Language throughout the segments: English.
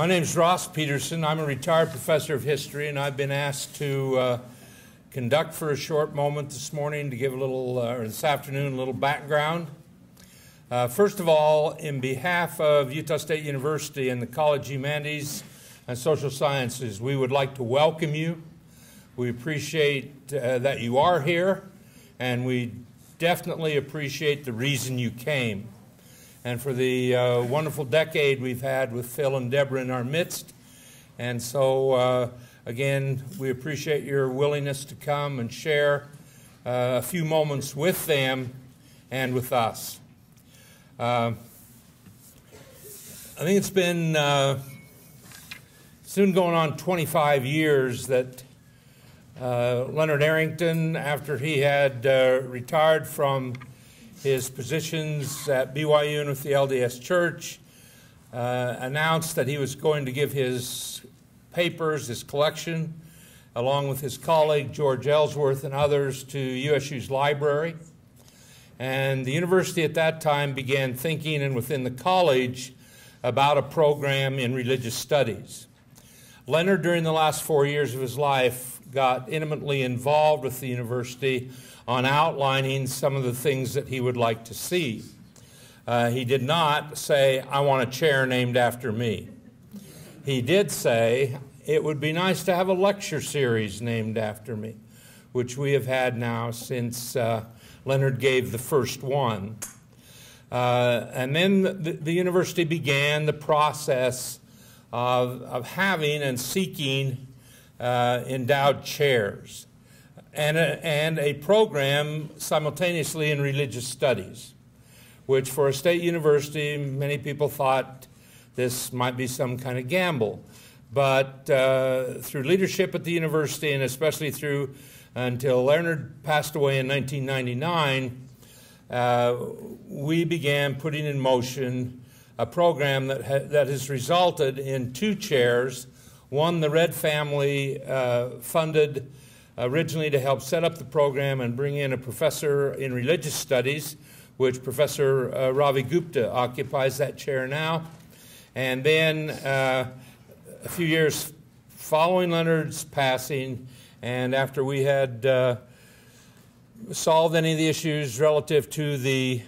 My name is Ross Peterson. I'm a retired professor of history, and I've been asked to uh, conduct for a short moment this morning to give a little, uh, or this afternoon, a little background. Uh, first of all, in behalf of Utah State University and the College of Humanities and Social Sciences, we would like to welcome you. We appreciate uh, that you are here, and we definitely appreciate the reason you came and for the uh, wonderful decade we've had with Phil and Deborah in our midst. And so, uh, again, we appreciate your willingness to come and share uh, a few moments with them and with us. Uh, I think it's been uh, soon going on 25 years that uh, Leonard Arrington, after he had retired from his positions at BYU and with the LDS Church, uh, announced that he was going to give his papers, his collection, along with his colleague George Ellsworth and others, to USU's library. And the university at that time began thinking, and within the college, about a program in religious studies. Leonard, during the last four years of his life, got intimately involved with the university on outlining some of the things that he would like to see. Uh, he did not say, I want a chair named after me. He did say, it would be nice to have a lecture series named after me, which we have had now since uh, Leonard gave the first one. Uh, and then the, the, university began the process of, of having and seeking uh, endowed chairs and a, and a program simultaneously in religious studies, which for a state university, many people thought this might be some kind of gamble. But uh, through leadership at the university, and especially through until Leonard passed away in 1999, uh, we began putting in motion a program that, ha that has resulted in two chairs. One, the Redd family uh, funded originally to help set up the program and bring in a professor in religious studies, which Professor uh, Ravi Gupta occupies that chair now. And then uh, a few years following Leonard's passing, and after we had uh, solved any of the issues relative to the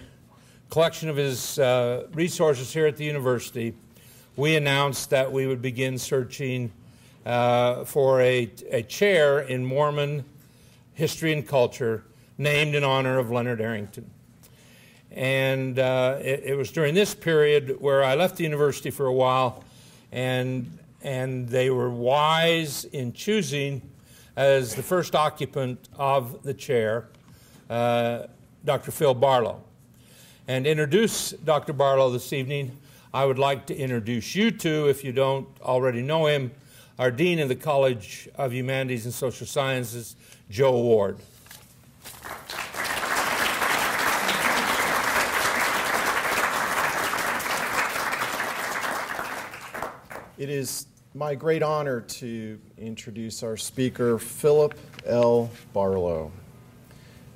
collection of his uh, resources here at the university, we announced that we would begin searching uh, for a, a chair in Mormon history and culture named in honor of Leonard Arrington. And uh, it, it, was during this period where I left the university for a while, and, and they were wise in choosing as the first occupant of the chair uh, Dr. Phil Barlow. And introduce Dr. Barlow this evening, I would like to introduce you to, if you don't already know him, our Dean of the College of Humanities and Social Sciences, Joe Ward. It is my great honor to introduce our speaker, Philip L. Barlow,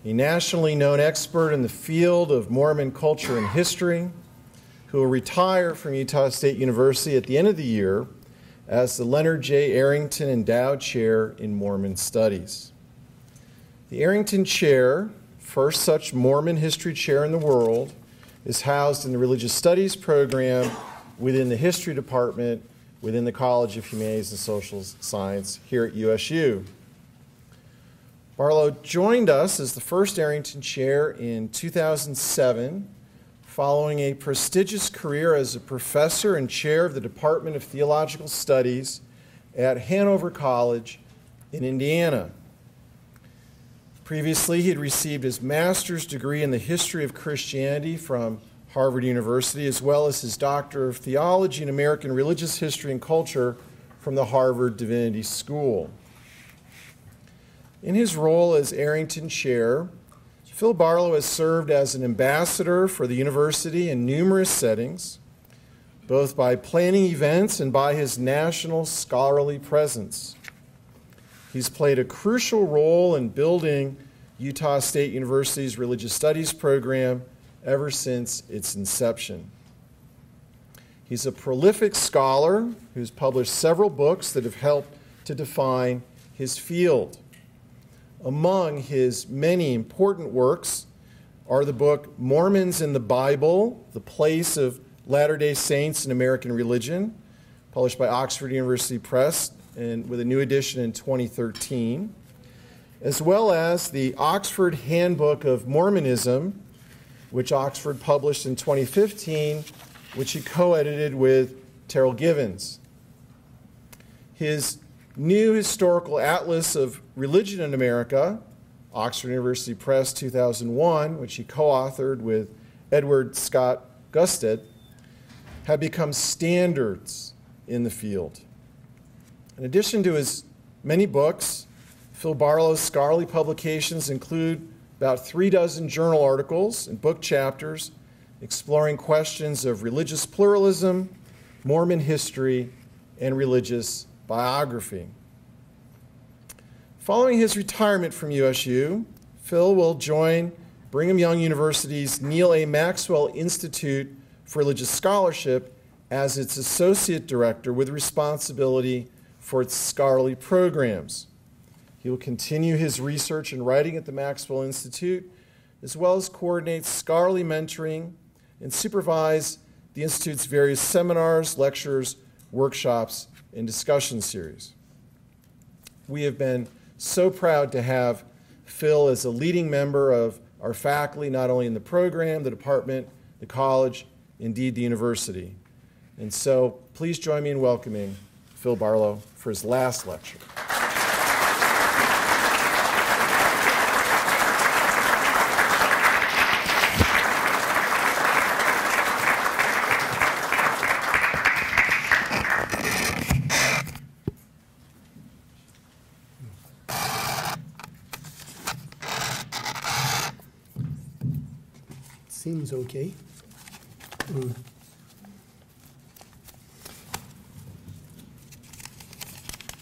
a nationally known expert in the field of Mormon culture and history, who will retire from Utah State University at the end of the year as the Leonard J. Arrington Endowed Chair in Mormon Studies. The Arrington Chair, first such Mormon history chair in the world, is housed in the Religious Studies program within the History Department within the College of Humanities and Social Science here at USU. Barlow joined us as the first Arrington Chair in 2007 following a prestigious career as a professor and chair of the Department of Theological Studies at Hanover College in Indiana. Previously, he had received his master's degree in the history of Christianity from Harvard University, as well as his Doctor of Theology in American Religious History and Culture from the Harvard Divinity School. In his role as Arrington Chair, Phil Barlow has served as an ambassador for the university in numerous settings, both by planning events and by his national scholarly presence. He's played a crucial role in building Utah State University's religious studies program ever since its inception. He's a prolific scholar who's published several books that have helped to define his field. Among his many important works are the book Mormons in the Bible, The Place of Latter day Saints in American Religion, published by Oxford University Press and with a new edition in 2013, as well as the Oxford Handbook of Mormonism, which Oxford published in 2015, which he co edited with Terryl Givens. His new historical atlas of religion in America, Oxford University Press 2001, which he co authored with Edward Scott Gaustad, have become standards in the field. In addition to his many books, Phil Barlow's scholarly publications include about three dozen journal articles and book chapters exploring questions of religious pluralism, Mormon history, and religious biography. Following his retirement from USU, Phil will join Brigham Young University's Neal A. Maxwell Institute for Religious Scholarship as its associate director with responsibility for its scholarly programs. He will continue his research and writing at the Maxwell Institute, as well as coordinate scholarly mentoring and supervise the Institute's various seminars, lectures, workshops, and discussion series. We have been so proud to have Phil as a leading member of our faculty, not only in the program, the department, the college, indeed the university. And so please join me in welcoming Phil Barlow for his last lecture. Seems okay. Mm.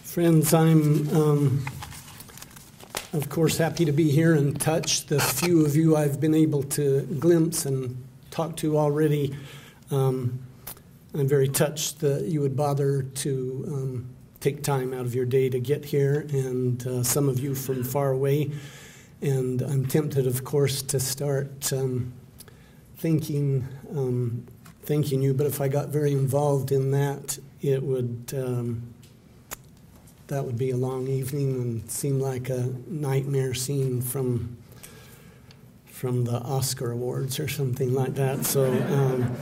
Friends, I'm, um, of course, happy to be here and touch the few of you I've been able to glimpse and talk to already. Um, I'm very touched that you would bother to um, take time out of your day to get here, and uh, some of you from far away. And I'm tempted, of course, to start um, thinking, um, thanking you, but if I got very involved in that, it would um, that would be a long evening and seem like a nightmare scene from from the Oscar Awards or something like that. So um,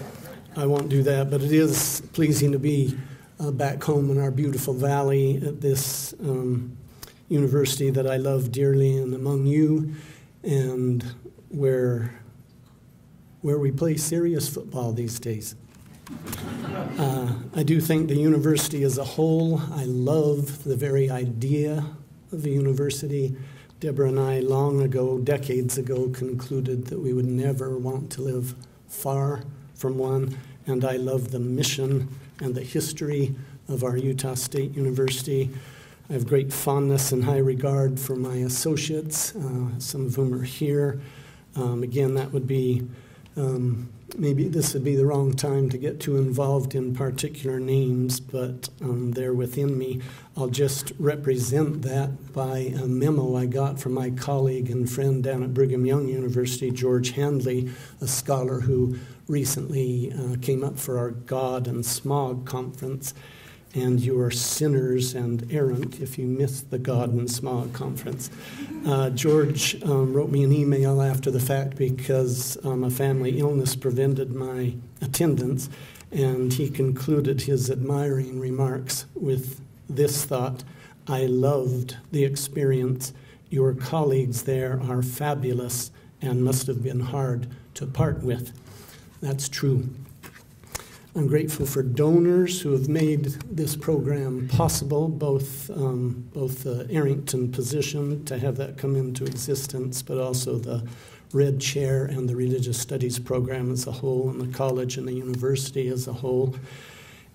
I won't do that, but it is pleasing to be uh, back home in our beautiful valley at this um, university that I love dearly and among you, and where where we play serious football these days. Uh, I do think the university as a whole, I love the very idea of the university. Deborah and I, long ago, decades ago, concluded that we would never want to live far from one, and I love the mission and the history of our Utah State University. I have great fondness and high regard for my associates, uh, some of whom are here. Um, again, that would be um, maybe this would be the wrong time to get too involved in particular names, but um, they're within me. I'll just represent that by a memo I got from my colleague and friend down at Brigham Young University, George Handley, a scholar who recently uh, came up for our God and Smog conference and you are sinners and errant if you missed the God and Smog conference. Uh, George um, wrote me an email after the fact because um, a family illness prevented my attendance, and he concluded his admiring remarks with this thought I loved the experience. Your colleagues there are fabulous and must have been hard to part with. That's true. I'm grateful for donors who have made this program possible, both, um, both the Arrington position to have that come into existence, but also the Redd Chair and the Religious Studies program as a whole, and the college and the university as a whole.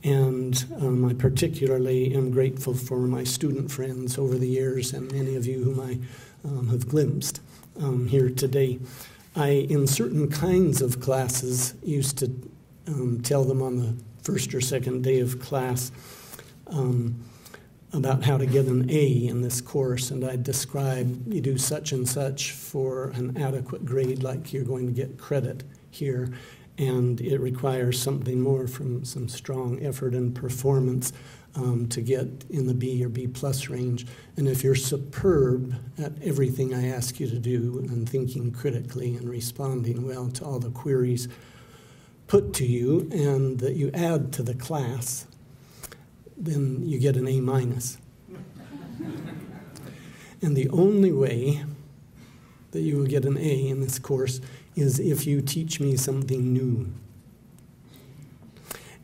And um, I particularly am grateful for my student friends over the years and many of you whom I um, have glimpsed um, here today. I, in certain kinds of classes, used to um, tell them on the first or second day of class um, about how to get an A in this course, and I'd describe you do such and such for an adequate grade, like you're going to get credit here, and it requires something more from some strong effort and performance um, to get in the B or B plus range. And if you're superb at everything I ask you to do and thinking critically and responding well to all the queries put to you and that you add to the class, then you get an A minus. and the only way that you will get an A in this course is if you teach me something new.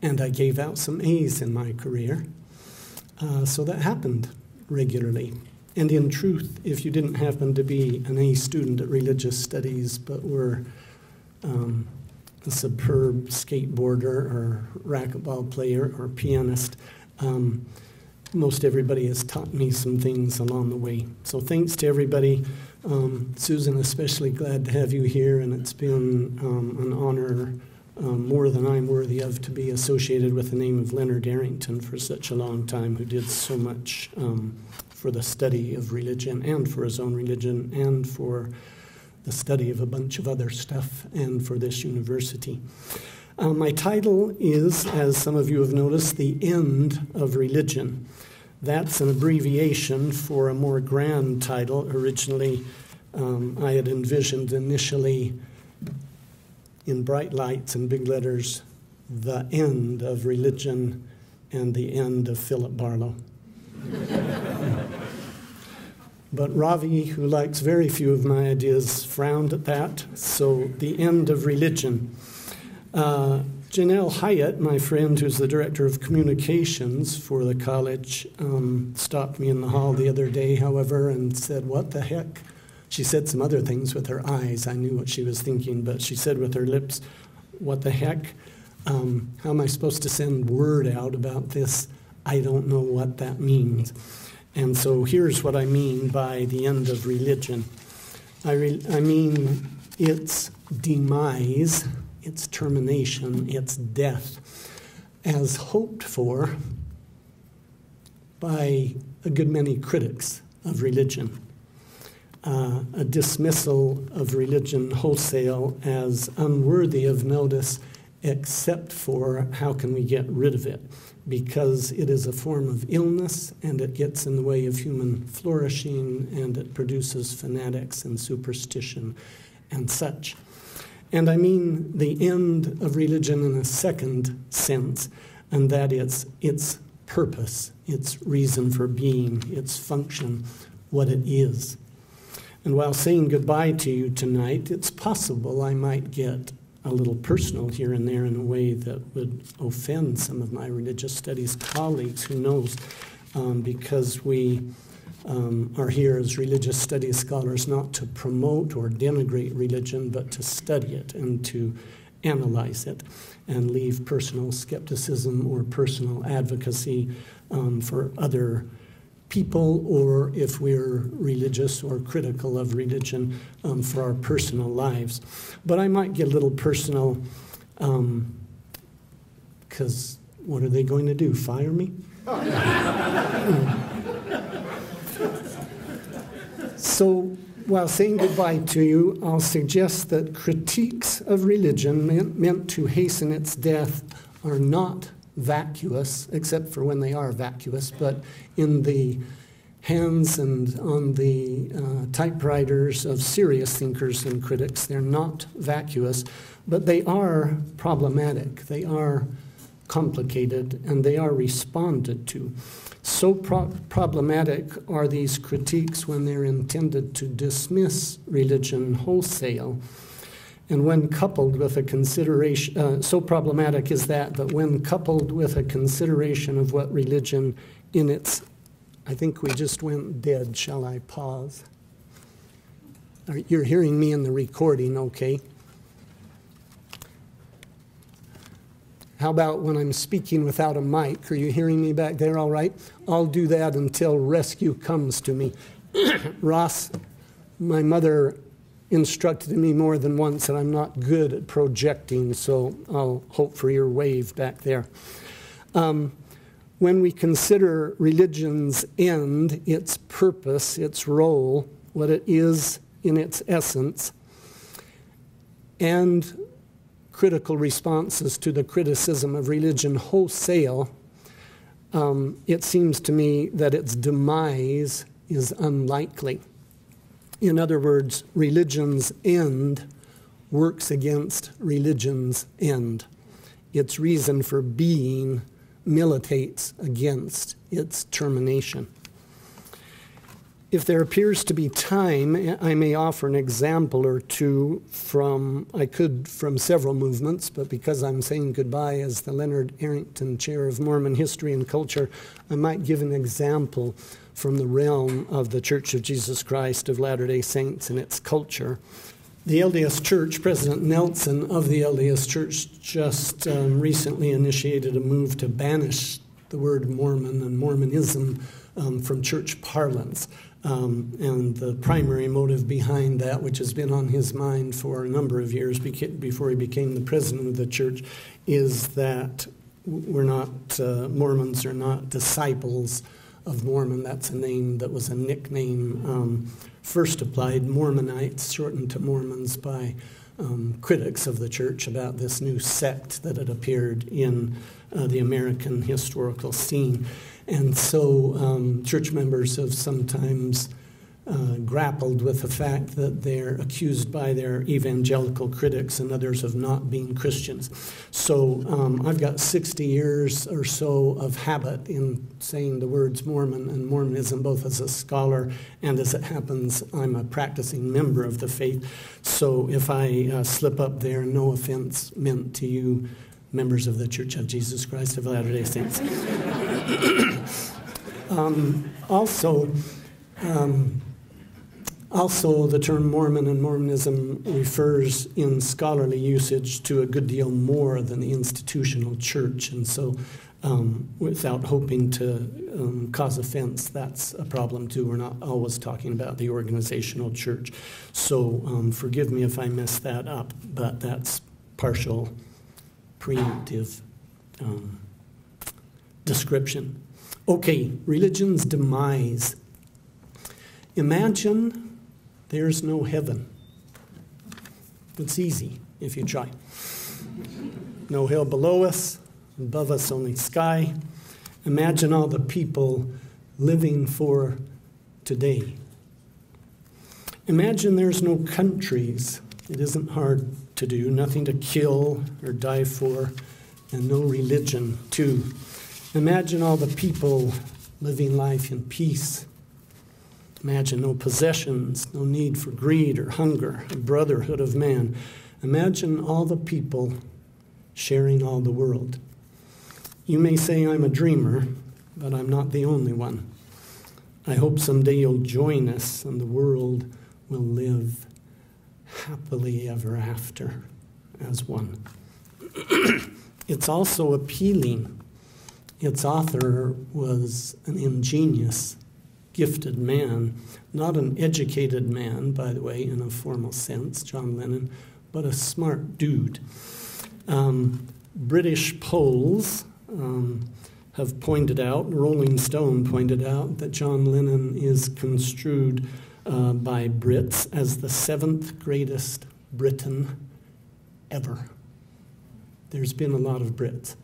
And I gave out some A's in my career. Uh, so that happened regularly. And in truth, if you didn't happen to be an A student at religious studies but were um, a superb skateboarder or racquetball player or pianist, um, most everybody has taught me some things along the way. So thanks to everybody. Um, Susan, especially glad to have you here, and it's been um, an honor um, more than I'm worthy of to be associated with the name of Leonard Arrington for such a long time, who did so much um, for the study of religion and for his own religion and for the study of a bunch of other stuff and for this university. Uh, my title is, as some of you have noticed, The End of Religion. That's an abbreviation for a more grand title. Originally, um, I had envisioned initially in bright lights and big letters the end of religion and the end of Philip Barlow. but Ravi, who likes very few of my ideas, frowned at that, so the end of religion. Uh, Janelle Hyatt, my friend who's the director of communications for the college, um, stopped me in the hall the other day, however, and said, What the heck? She said some other things with her eyes. I knew what she was thinking, but she said with her lips, What the heck? Um, how am I supposed to send word out about this? I don't know what that means. And so here's what I mean by the end of religion I, re- I mean its demise, its termination, its death, as hoped for by a good many critics of religion uh, a dismissal of religion wholesale as unworthy of notice, except for how can we get rid of it? Because it is a form of illness and it gets in the way of human flourishing and it produces fanatics and superstition and such. And I mean the end of religion in a second sense, and that is its purpose, its reason for being, its function, what it is. And while saying goodbye to you tonight, it's possible I might get a little personal here and there in a way that would offend some of my religious studies colleagues, who knows, um, because we um, are here as religious studies scholars not to promote or denigrate religion, but to study it and to analyze it and leave personal skepticism or personal advocacy um, for other people or if we're religious or critical of religion um, for our personal lives. But I might get a little personal because um, what are they going to do? Fire me? so while saying goodbye to you, I'll suggest that critiques of religion meant, meant to hasten its death are not vacuous, except for when they are vacuous, but in the hands and on the uh, typewriters of serious thinkers and critics, they're not vacuous, but they are problematic. They are complicated and they are responded to. So pro- problematic are these critiques when they're intended to dismiss religion wholesale and when coupled with a consideration, uh, so problematic is that, but when coupled with a consideration of what religion in its, I think we just went dead. Shall I pause? You're hearing me in the recording, okay? How about when I'm speaking without a mic? Are you hearing me back there all right? I'll do that until rescue comes to me. Ross, my mother instructed me more than once that I'm not good at projecting, so I'll hope for your wave back there. Um, when we consider religion's end, its purpose, its role, what it is in its essence, and critical responses to the criticism of religion wholesale, um, it seems to me that its demise is unlikely. In other words, religion's end works against religion's end. Its reason for being militates against its termination. If there appears to be time, I may offer an example or two from, I could from several movements, but because I'm saying goodbye as the Leonard Arrington Chair of Mormon History and Culture, I might give an example from the realm of the Church of Jesus Christ of Latter day Saints and its culture. The LDS Church, President Nelson of the LDS Church, just um, recently initiated a move to banish the word Mormon and Mormonism um, from church parlance. Um, and the primary motive behind that, which has been on his mind for a number of years before he became the president of the church, is that we're not, uh, Mormons are not disciples of Mormon. That's a name that was a nickname um, first applied, Mormonites, shortened to Mormons by um, critics of the church about this new sect that had appeared in uh, the American historical scene. And so um, church members have sometimes uh, grappled with the fact that they're accused by their evangelical critics and others of not being Christians. So um, I've got 60 years or so of habit in saying the words Mormon and Mormonism, both as a scholar and as it happens, I'm a practicing member of the faith. So if I uh, slip up there, no offense meant to you, members of the Church of Jesus Christ of Latter day Saints. um, also, um, also, the term Mormon and Mormonism refers in scholarly usage to a good deal more than the institutional church. And so, um, without hoping to um, cause offense, that's a problem too. We're not always talking about the organizational church. So, um, forgive me if I mess that up, but that's partial preemptive um, description. Okay, religion's demise. Imagine there's no heaven. It's easy if you try. No hell below us, above us only sky. Imagine all the people living for today. Imagine there's no countries. It isn't hard to do, nothing to kill or die for, and no religion, too. Imagine all the people living life in peace Imagine no possessions, no need for greed or hunger, a brotherhood of man. Imagine all the people sharing all the world. You may say I'm a dreamer, but I'm not the only one. I hope someday you'll join us and the world will live happily ever after as one. it's also appealing. Its author was an ingenious gifted man, not an educated man, by the way, in a formal sense, John Lennon, but a smart dude. Um, British polls um, have pointed out, Rolling Stone pointed out, that John Lennon is construed uh, by Brits as the seventh greatest Briton ever. There's been a lot of Brits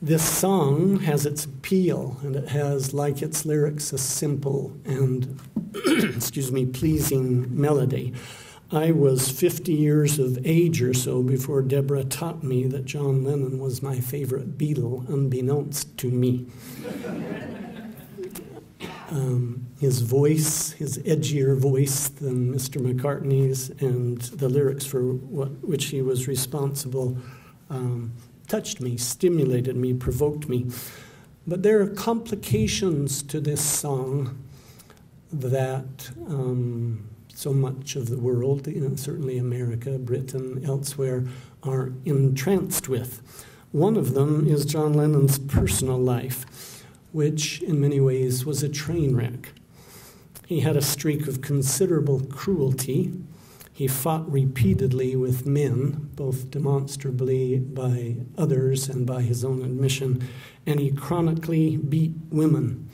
this song has its appeal and it has, like its lyrics, a simple and, excuse me, pleasing melody. I was 50 years of age or so before Deborah taught me that John Lennon was my favorite Beatle, unbeknownst to me. um, his voice, his edgier voice than Mr. McCartney's, and the lyrics for what, which he was responsible um, touched me, stimulated me, provoked me. But there are complications to this song that um, so much of the world, you know, certainly America, Britain, elsewhere, are entranced with. One of them is John Lennon's personal life, which in many ways was a train wreck. He had a streak of considerable cruelty. He fought repeatedly with men, both demonstrably by others and by his own admission, and he chronically beat women.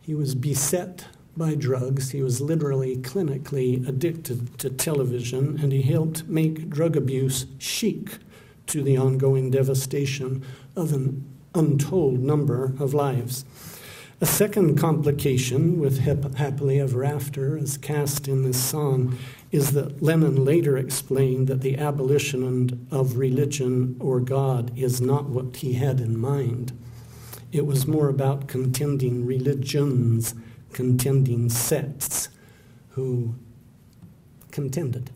He was beset by drugs. He was literally clinically addicted to television, and he helped make drug abuse chic to the ongoing devastation of an untold number of lives. A second complication with Happily Ever After, is cast in this song, is that Lennon later explained that the abolition of religion or God is not what he had in mind. It was more about contending religions, contending sects who contended.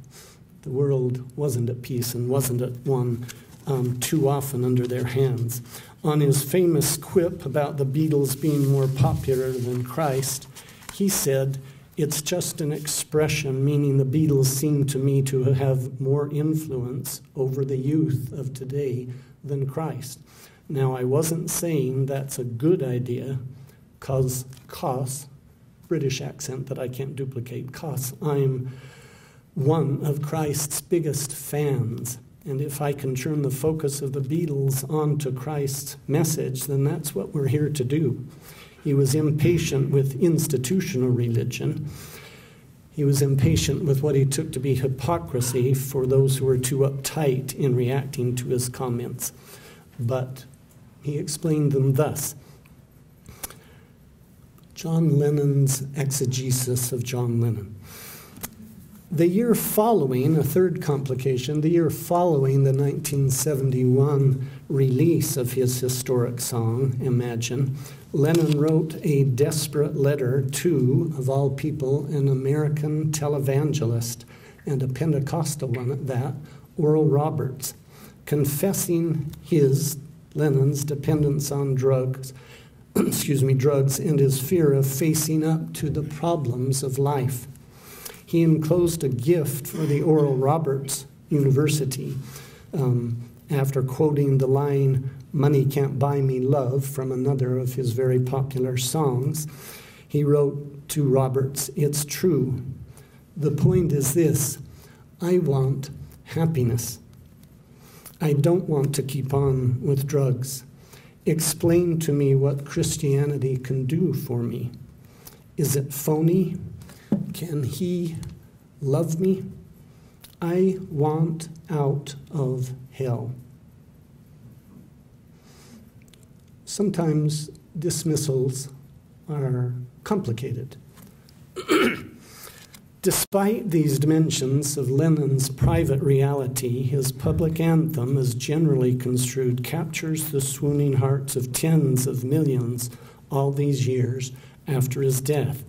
The world wasn't at peace and wasn't at one um, too often under their hands on his famous quip about the Beatles being more popular than Christ, he said, It's just an expression, meaning the Beatles seem to me to have more influence over the youth of today than Christ. Now, I wasn't saying that's a good idea, because, cause, British accent that I can't duplicate, cause I'm one of Christ's biggest fans. And if I can turn the focus of the Beatles onto Christ's message, then that's what we're here to do. He was impatient with institutional religion. He was impatient with what he took to be hypocrisy for those who were too uptight in reacting to his comments. But he explained them thus John Lennon's exegesis of John Lennon. The year following, a third complication, the year following the 1971 release of his historic song, Imagine, Lennon wrote a desperate letter to, of all people, an American televangelist and a Pentecostal one at that, Oral Roberts, confessing his, Lennon's, dependence on drugs, excuse me, drugs and his fear of facing up to the problems of life. He enclosed a gift for the Oral Roberts University um, after quoting the line, Money Can't Buy Me Love, from another of his very popular songs. He wrote to Roberts, It's true. The point is this I want happiness. I don't want to keep on with drugs. Explain to me what Christianity can do for me. Is it phony? Can he love me? I want out of hell. Sometimes dismissals are complicated. Despite these dimensions of Lennon's private reality, his public anthem, as generally construed, captures the swooning hearts of tens of millions all these years after his death.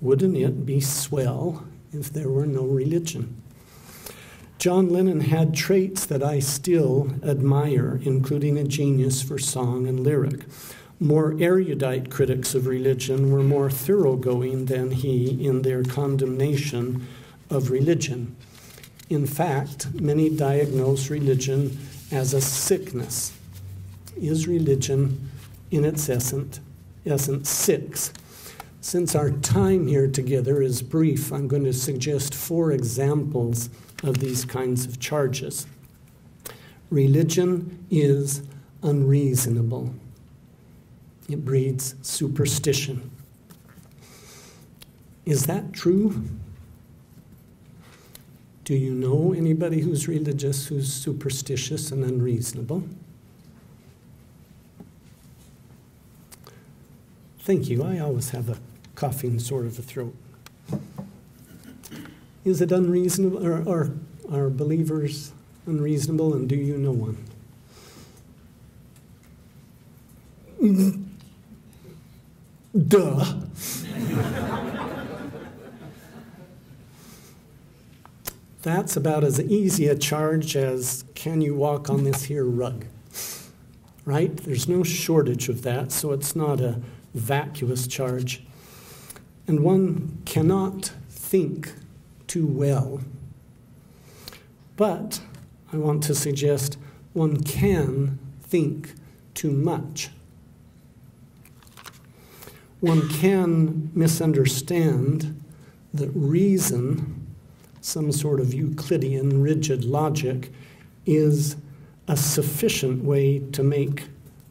Wouldn't it be swell if there were no religion? John Lennon had traits that I still admire, including a genius for song and lyric. More erudite critics of religion were more thoroughgoing than he in their condemnation of religion. In fact, many diagnose religion as a sickness. Is religion, in its essence, essence sick? Since our time here together is brief, I'm going to suggest four examples of these kinds of charges. Religion is unreasonable, it breeds superstition. Is that true? Do you know anybody who's religious who's superstitious and unreasonable? Thank you. I always have a coughing sort of a throat. Is it unreasonable, or are, are believers unreasonable, and do you know one? Duh. That's about as easy a charge as can you walk on this here rug? Right? There's no shortage of that, so it's not a vacuous charge. And one cannot think too well. But I want to suggest one can think too much. one can misunderstand that reason, some sort of Euclidean rigid logic, is a sufficient way to make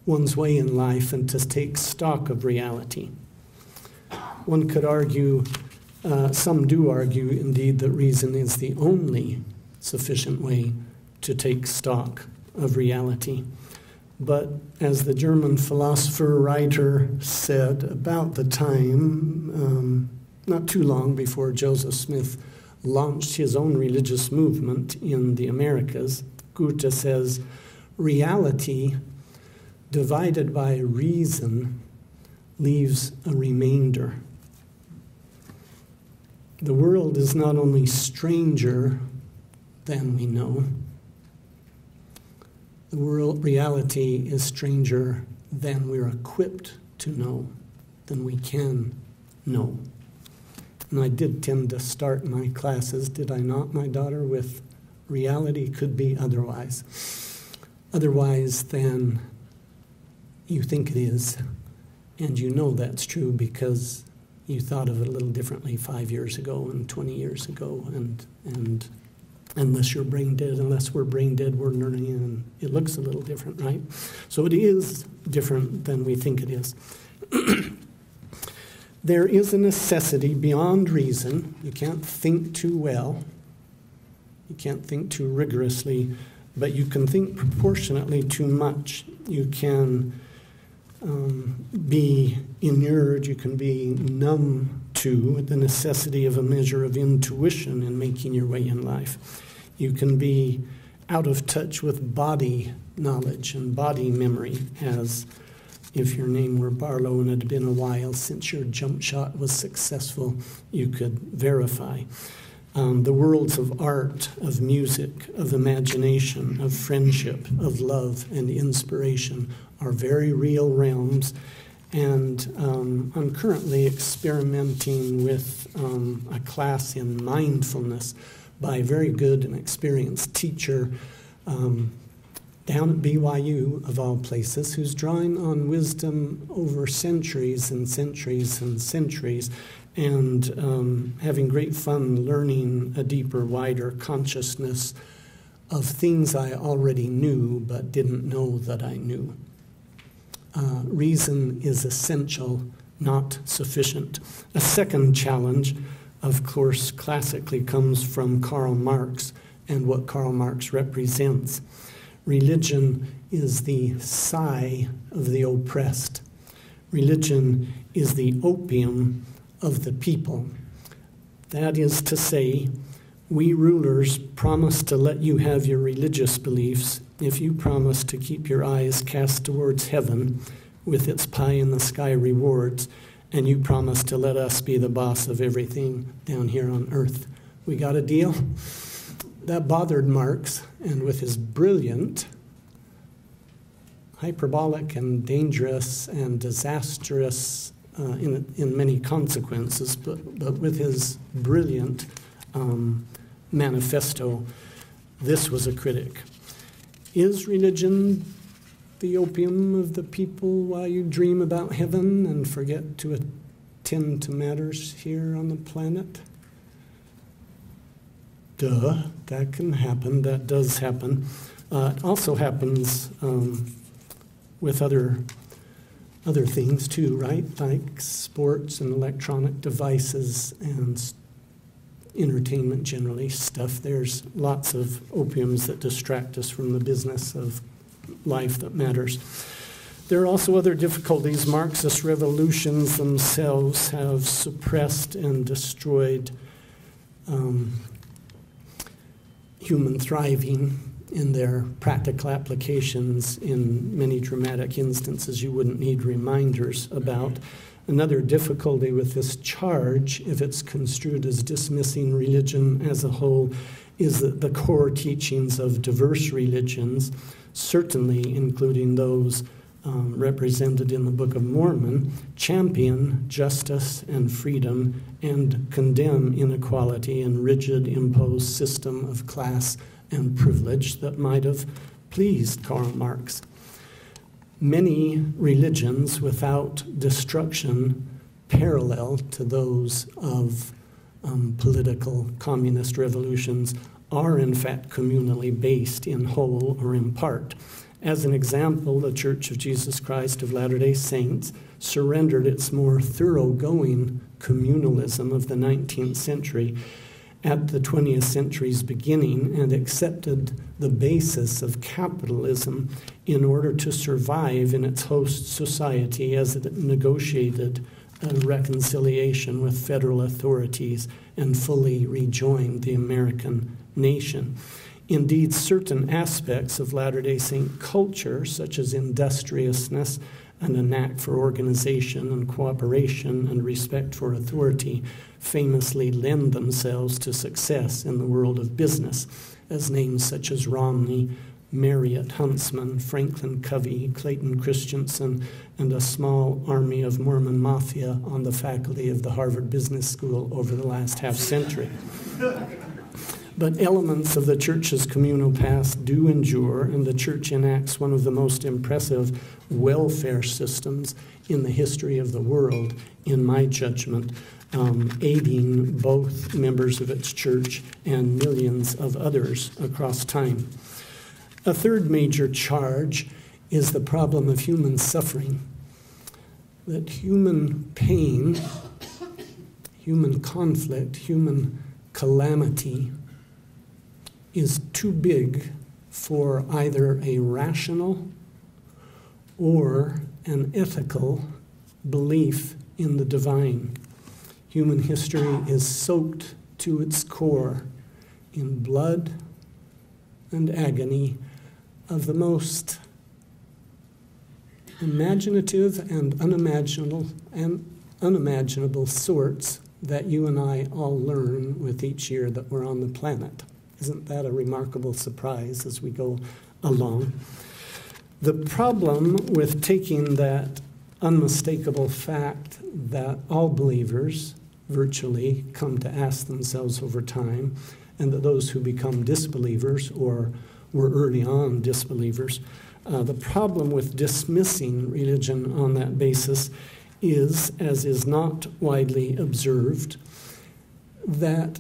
one's way in life and to take stock of reality. One could argue, uh, some do argue indeed, that reason is the only sufficient way to take stock of reality. But as the German philosopher writer said about the time, um, not too long before Joseph Smith launched his own religious movement in the Americas, Goethe says, reality divided by reason leaves a remainder. The world is not only stranger than we know, the world reality is stranger than we're equipped to know, than we can know. And I did tend to start my classes, did I not, my daughter, with reality could be otherwise. Otherwise than you think it is. And you know that's true because you thought of it a little differently five years ago and 20 years ago and, and unless you're brain dead, unless we're brain dead, we're learning, and it looks a little different, right? So it is different than we think it is. there is a necessity beyond reason. You can't think too well, you can't think too rigorously, but you can think proportionately too much. You can um, be inured, you can be numb to the necessity of a measure of intuition in making your way in life. You can be out of touch with body knowledge and body memory, as if your name were Barlow and it had been a while since your jump shot was successful, you could verify. Um, the worlds of art, of music, of imagination, of friendship, of love, and inspiration are very real realms. And um, I'm currently experimenting with um, a class in mindfulness by a very good and experienced teacher um, down at BYU, of all places, who's drawing on wisdom over centuries and centuries and centuries and um, having great fun learning a deeper, wider consciousness of things I already knew but didn't know that I knew. Uh, reason is essential, not sufficient. A second challenge of course, classically comes from Karl Marx and what Karl Marx represents. Religion is the sigh of the oppressed. Religion is the opium of the people. That is to say, we rulers promise to let you have your religious beliefs if you promise to keep your eyes cast towards heaven with its pie in the sky rewards and you promise to let us be the boss of everything down here on earth. We got a deal? That bothered Marx, and with his brilliant, hyperbolic, and dangerous and disastrous uh, in, in many consequences, but, but with his brilliant um, manifesto, this was a critic. Is religion the opium of the people while you dream about heaven and forget to attend to matters here on the planet? Duh, that can happen. That does happen. Uh, it also happens um, with other other things too, right? Like sports and electronic devices and entertainment generally stuff. There's lots of opiums that distract us from the business of life that matters. There are also other difficulties. Marxist revolutions themselves have suppressed and destroyed um, human thriving in their practical applications in many dramatic instances you wouldn't need reminders about. Another difficulty with this charge, if it's construed as dismissing religion as a whole, is that the core teachings of diverse religions certainly including those um, represented in the Book of Mormon, champion justice and freedom and condemn inequality and rigid imposed system of class and privilege that might have pleased Karl Marx. Many religions without destruction parallel to those of um, political communist revolutions, are in fact communally based in whole or in part. As an example, the Church of Jesus Christ of Latter day Saints surrendered its more thoroughgoing communalism of the 19th century at the 20th century's beginning and accepted the basis of capitalism in order to survive in its host society as it negotiated a reconciliation with federal authorities and fully rejoined the American nation. Indeed, certain aspects of Latter day Saint culture, such as industriousness and a knack for organization and cooperation and respect for authority, famously lend themselves to success in the world of business, as names such as Romney, Marriott Huntsman, Franklin Covey, Clayton Christensen, and a small army of Mormon mafia on the faculty of the Harvard Business School over the last half century. But elements of the church's communal past do endure, and the church enacts one of the most impressive welfare systems in the history of the world, in my judgment, um, aiding both members of its church and millions of others across time. A third major charge is the problem of human suffering. That human pain, human conflict, human calamity is too big for either a rational or an ethical belief in the divine. Human history is soaked to its core in blood and agony of the most imaginative and unimaginable and unimaginable sorts that you and I all learn with each year that we're on the planet. Isn't that a remarkable surprise as we go along? The problem with taking that unmistakable fact that all believers virtually come to ask themselves over time, and that those who become disbelievers or were early on disbelievers, uh, the problem with dismissing religion on that basis is, as is not widely observed, that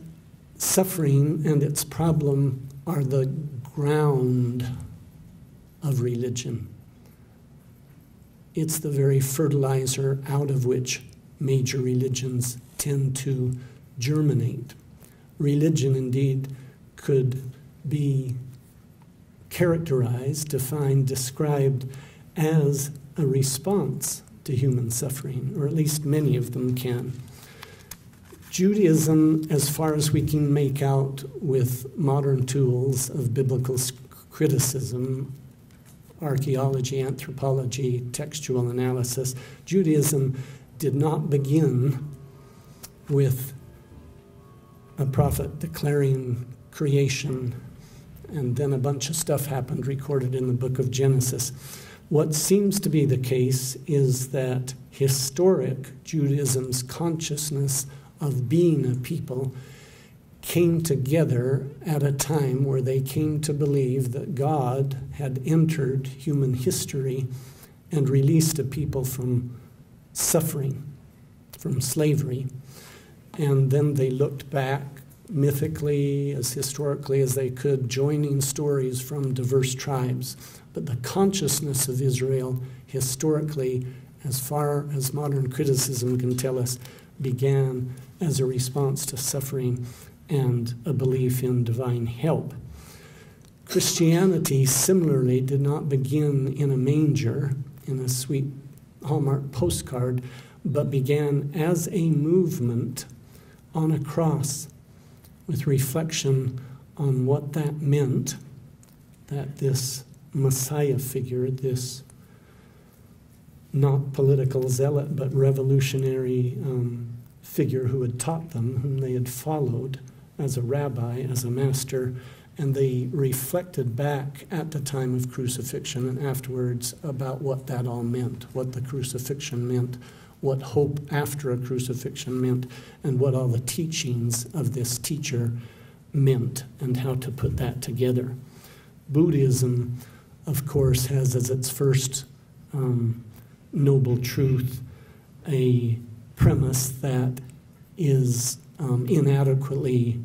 suffering and its problem are the ground of religion. It's the very fertilizer out of which major religions tend to germinate. Religion, indeed, could be characterized, defined, described as a response to human suffering, or at least many of them can. Judaism, as far as we can make out with modern tools of biblical criticism, archaeology, anthropology, textual analysis, Judaism did not begin with a prophet declaring creation and then a bunch of stuff happened recorded in the book of Genesis. What seems to be the case is that historic Judaism's consciousness of being a people came together at a time where they came to believe that God had entered human history and released a people from suffering, from slavery. And then they looked back mythically, as historically as they could, joining stories from diverse tribes. But the consciousness of Israel, historically, as far as modern criticism can tell us, began as a response to suffering and a belief in divine help. Christianity, similarly, did not begin in a manger, in a sweet Hallmark postcard, but began as a movement on a cross with reflection on what that meant that this Messiah figure, this not political zealot but revolutionary um, figure who had taught them, whom they had followed as a rabbi, as a master, and they reflected back at the time of crucifixion and afterwards about what that all meant, what the crucifixion meant, what hope after a crucifixion meant, and what all the teachings of this teacher meant, and how to put that together. Buddhism, of course, has as its first um, noble truth a premise that is um, inadequately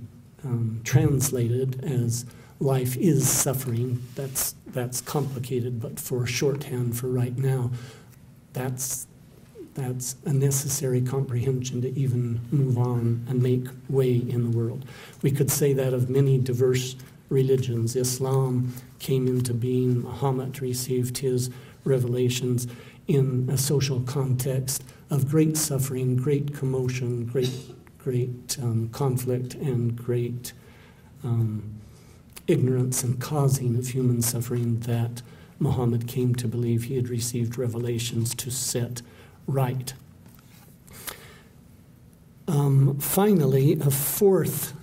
um, translated as life is suffering. That's, that's complicated, but for shorthand for right now, that's, that's a necessary comprehension to even move on and make way in the world. We could say that of many diverse religions. Islam came into being, Muhammad received his revelations in a social context of great suffering, great commotion, great, great um, conflict, and great um, ignorance and causing of human suffering that Muhammad came to believe he had received revelations to set right. Um, finally, a fourth,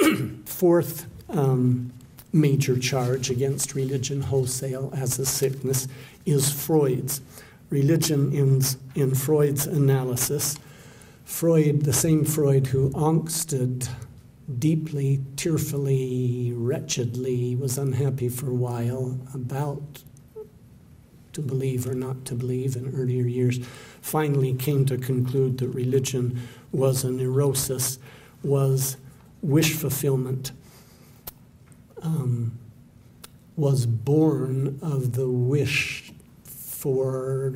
fourth um, major charge against religion wholesale as a sickness is Freud's. Religion in, in Freud's analysis, Freud, the same Freud who angsted deeply, tearfully, wretchedly, was unhappy for a while about to believe or not to believe in earlier years, finally came to conclude that religion was a neurosis, was wish fulfillment, um, was born of the wish for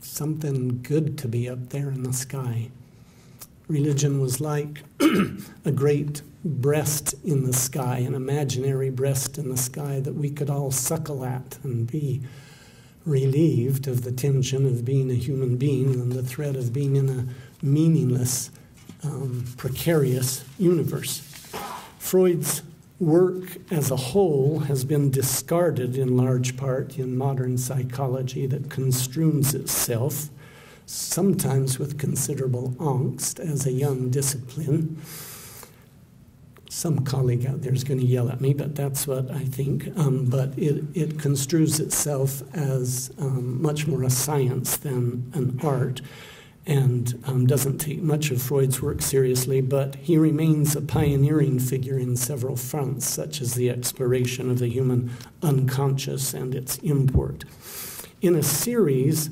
something good to be up there in the sky. Religion was like a great breast in the sky, an imaginary breast in the sky that we could all suckle at and be relieved of the tension of being a human being and the threat of being in a meaningless, um, precarious universe. Freud's work as a whole has been discarded in large part in modern psychology that construes itself, sometimes with considerable angst, as a young discipline. Some colleague out there is going to yell at me, but that's what I think. Um, but it, it construes itself as um, much more a science than an art and um, doesn't take much of Freud's work seriously, but he remains a pioneering figure in several fronts, such as the exploration of the human unconscious and its import. In a series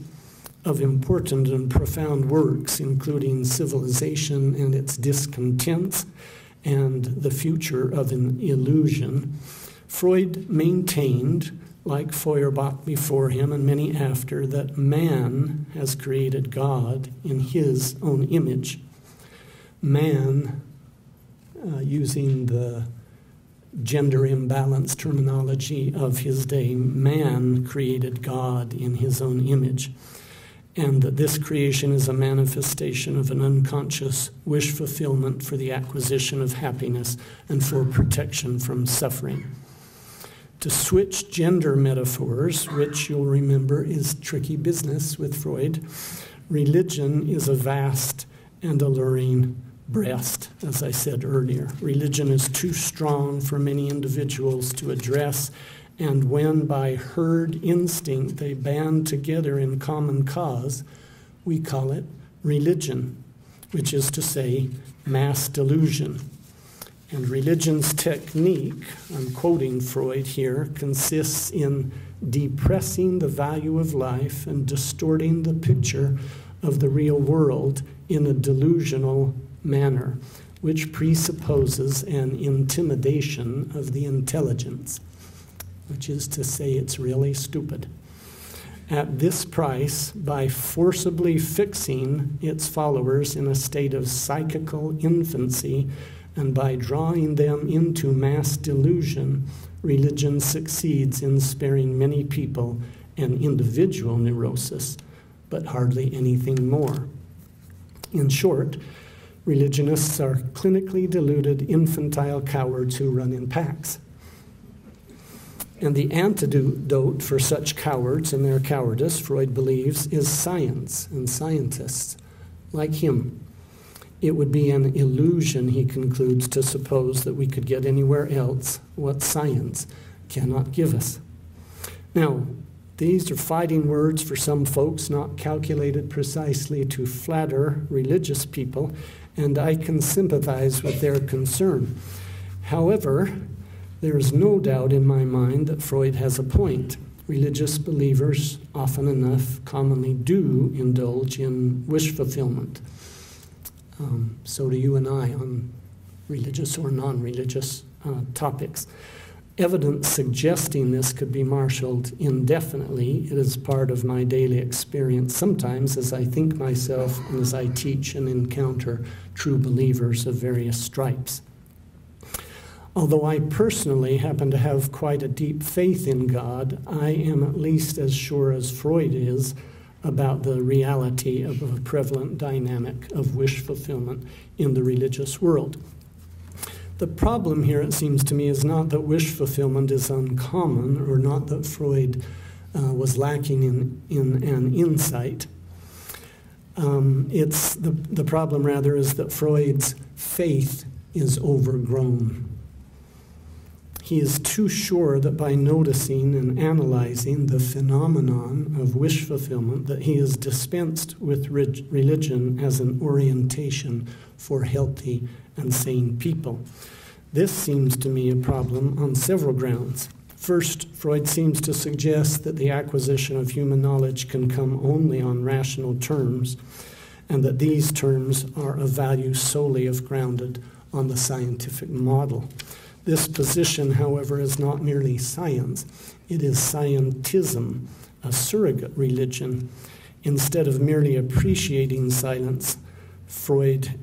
of important and profound works, including Civilization and its Discontents and The Future of an Illusion, Freud maintained like Feuerbach before him and many after, that man has created God in his own image. Man, uh, using the gender imbalance terminology of his day, man created God in his own image. And that this creation is a manifestation of an unconscious wish fulfillment for the acquisition of happiness and for protection from suffering to switch gender metaphors, which you'll remember is tricky business with Freud. Religion is a vast and alluring breast, as I said earlier. Religion is too strong for many individuals to address, and when by herd instinct they band together in common cause, we call it religion, which is to say, mass delusion. And religion's technique, I'm quoting Freud here, consists in depressing the value of life and distorting the picture of the real world in a delusional manner, which presupposes an intimidation of the intelligence, which is to say, it's really stupid. At this price, by forcibly fixing its followers in a state of psychical infancy, and by drawing them into mass delusion, religion succeeds in sparing many people an individual neurosis, but hardly anything more. In short, religionists are clinically deluded infantile cowards who run in packs. And the antidote for such cowards and their cowardice, Freud believes, is science and scientists like him it would be an illusion, he concludes, to suppose that we could get anywhere else what science cannot give us. Now, these are fighting words for some folks, not calculated precisely to flatter religious people, and I can sympathize with their concern. However, there is no doubt in my mind that Freud has a point. Religious believers, often enough, commonly do indulge in wish fulfillment Um, so do you and I on religious or non religious uh, topics. Evidence suggesting this could be marshaled indefinitely. It is part of my daily experience sometimes as I think myself and as I teach and encounter true believers of various stripes. Although I personally happen to have quite a deep faith in God, I am at least as sure as Freud is about the reality of a prevalent dynamic of wish fulfillment in the religious world. The problem here, it seems to me, is not that wish fulfillment is uncommon or not that Freud uh, was lacking in, in an insight. Um, it's the, the problem, rather, is that Freud's faith is overgrown. He is too sure that by noticing and analyzing the phenomenon of wish fulfillment that he has dispensed with religion as an orientation for healthy and sane people. This seems to me a problem on several grounds. First, Freud seems to suggest that the acquisition of human knowledge can come only on rational terms, and that these terms are of value solely if grounded on the scientific model. This position, however, is not merely science, it is scientism, a surrogate religion. Instead of merely appreciating silence, Freud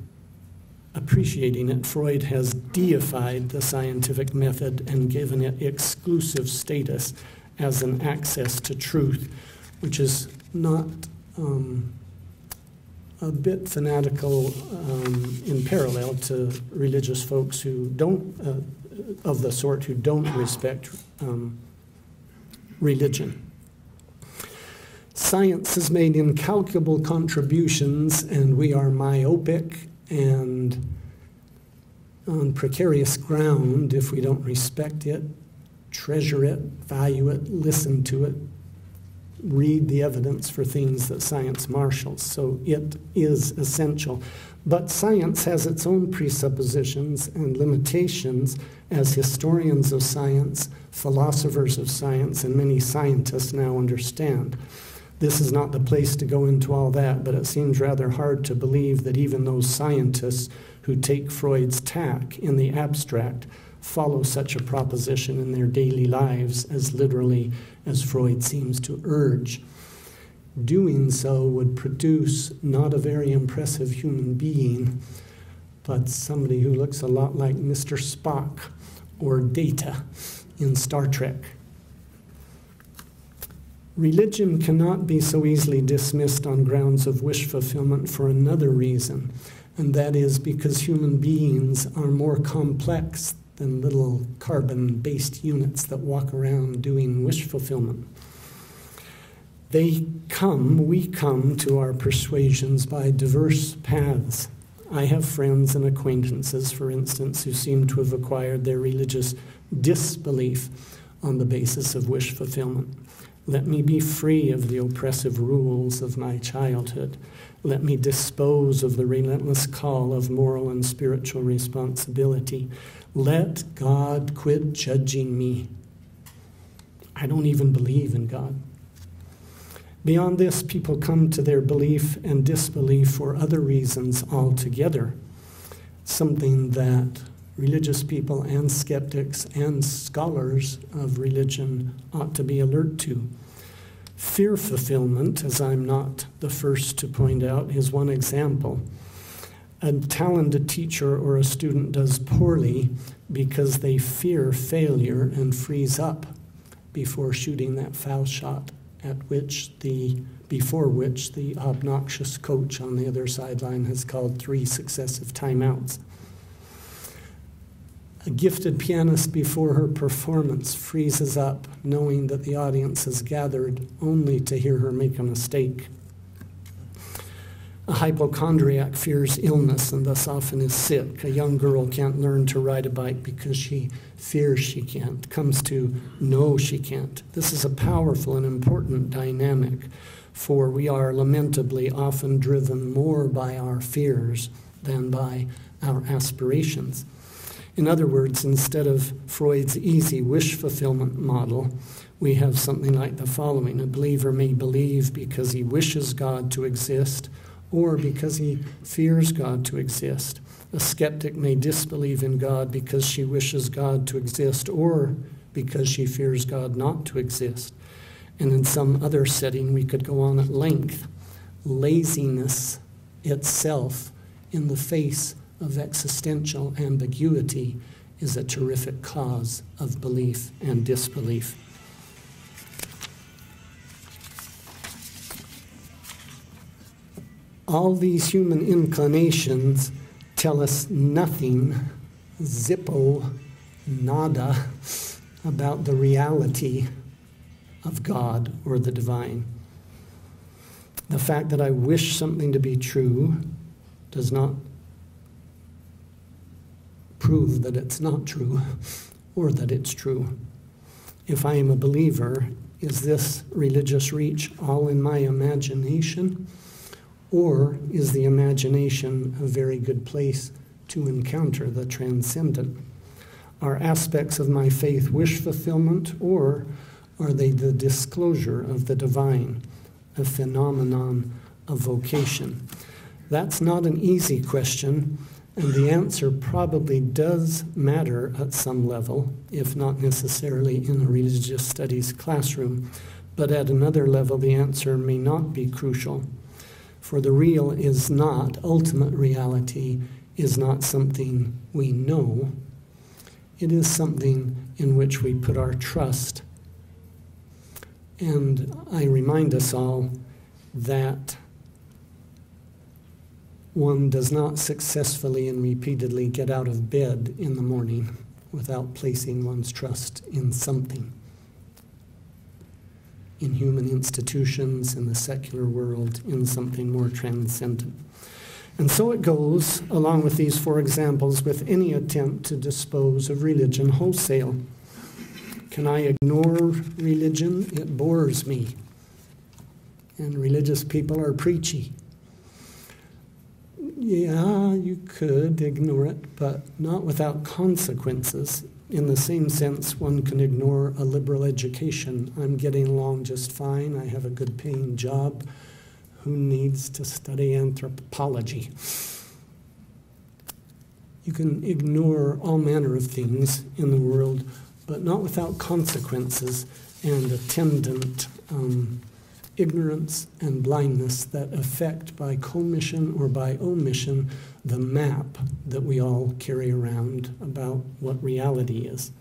appreciating it, Freud has deified the scientific method and given it exclusive status as an access to truth, which is not um, a bit fanatical um, in parallel to religious folks who don't uh, of the sort who don't respect um, religion. Science has made incalculable contributions, and we are myopic and on precarious ground if we don't respect it, treasure it, value it, listen to it, read the evidence for things that science marshals. So it is essential. But science has its own presuppositions and limitations, as historians of science, philosophers of science, and many scientists now understand. This is not the place to go into all that, but it seems rather hard to believe that even those scientists who take Freud's tack in the abstract follow such a proposition in their daily lives as literally as Freud seems to urge doing so would produce not a very impressive human being, but somebody who looks a lot like Mr. Spock or Data in Star Trek. Religion cannot be so easily dismissed on grounds of wish fulfillment for another reason, and that is because human beings are more complex than little carbon based units that walk around doing wish fulfillment. They come, we come to our persuasions by diverse paths. I have friends and acquaintances, for instance, who seem to have acquired their religious disbelief on the basis of wish fulfillment. Let me be free of the oppressive rules of my childhood. Let me dispose of the relentless call of moral and spiritual responsibility. Let God quit judging me. I don't even believe in God. Beyond this, people come to their belief and disbelief for other reasons altogether, something that religious people and skeptics and scholars of religion ought to be alert to. Fear fulfillment, as I'm not the first to point out, is one example. A talented teacher or a student does poorly because they fear failure and freeze up before shooting that foul shot at which the before which the obnoxious coach on the other sideline has called three successive timeouts. A gifted pianist before her performance freezes up, knowing that the audience has gathered only to hear her make a mistake. A hypochondriac fears illness and thus often is sick. A young girl can't learn to ride a bike because she fears she can't, comes to know she can't. This is a powerful and important dynamic, for we are lamentably often driven more by our fears than by our aspirations. In other words, instead of Freud's easy wish fulfillment model, we have something like the following A believer may believe because he wishes God to exist or because he fears God to exist. A skeptic may disbelieve in God because she wishes God to exist or because she fears God not to exist. And in some other setting, we could go on at length. Laziness itself, in the face of existential ambiguity, is a terrific cause of belief and disbelief. All these human inclinations tell us nothing, zippo, nada, about the reality of God or the divine. The fact that I wish something to be true does not prove that it's not true or that it's true. If I am a believer, is this religious reach all in my imagination? Or is the imagination a very good place to encounter the transcendent? Are aspects of my faith wish fulfillment, or are they the disclosure of the divine, a phenomenon of vocation? That's not an easy question, and the answer probably does matter at some level, if not necessarily in a religious studies classroom. But at another level, the answer may not be crucial. For the real is not, ultimate reality is not something we know, it is something in which we put our trust. And I remind us all that one does not successfully and repeatedly get out of bed in the morning without placing one's trust in something. In human institutions, in the secular world, in something more transcendent. And so it goes, along with these four examples, with any attempt to dispose of religion wholesale. Can I ignore religion? It bores me. And religious people are preachy. Yeah, you could ignore it, but not without consequences. In the same sense, one can ignore a liberal education. I'm getting along just fine. I have a good paying job. Who needs to study anthropology? You can ignore all manner of things in the world, but not without consequences and attendant um, ignorance and blindness that affect by commission or by omission the map that we all carry around about what reality is.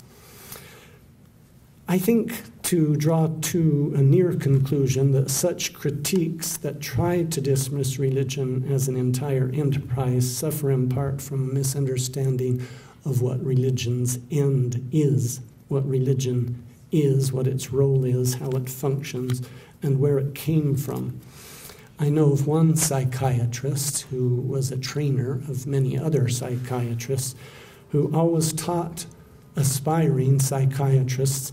I think to draw to a near conclusion that such critiques that try to dismiss religion as an entire enterprise suffer in part from a misunderstanding of what religion's end is, what religion is, what its role is, how it functions, and where it came from. I know of one psychiatrist who was a trainer of many other psychiatrists who always taught aspiring psychiatrists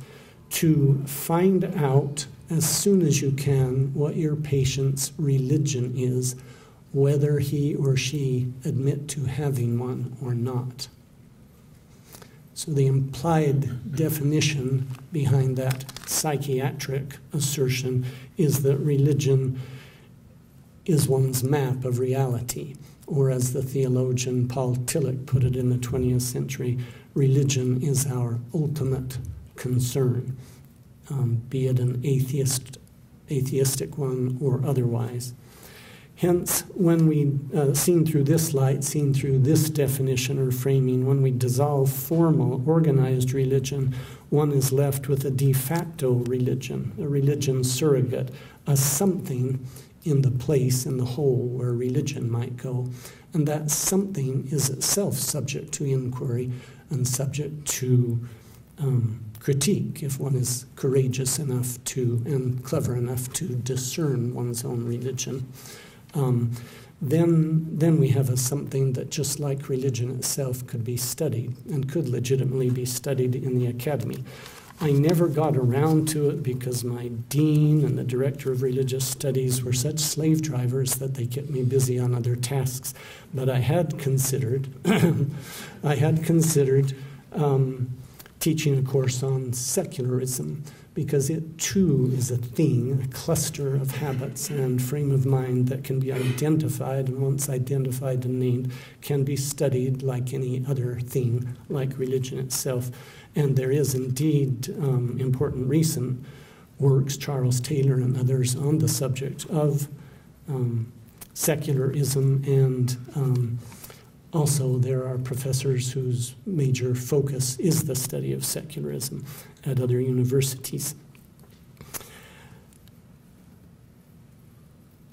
to find out as soon as you can what your patient's religion is, whether he or she admit to having one or not. So the implied definition behind that psychiatric assertion is that religion is one's map of reality, or as the theologian Paul Tillich put it in the 20th century, religion is our ultimate concern, um, be it an atheist, atheistic one or otherwise. Hence, when we, uh, seen through this light, seen through this definition or framing, when we dissolve formal, organized religion, one is left with a de facto religion, a religion surrogate, a something in the place, in the hole where religion might go. And that something is itself subject to inquiry and subject to um, critique if one is courageous enough to and clever enough to discern one's own religion um, then, then we have a, something that, just like religion itself, could be studied and could legitimately be studied in the academy. I never got around to it because my dean and the director of religious studies were such slave drivers that they kept me busy on other tasks. But I had considered, I had considered um, teaching a course on secularism because it too is a thing, a cluster of habits and frame of mind that can be identified, and once identified and named, can be studied like any other thing, like religion itself. And there is indeed um, important recent works, Charles Taylor and others, on the subject of um, secularism and um, also, there are professors whose major focus is the study of secularism at other universities.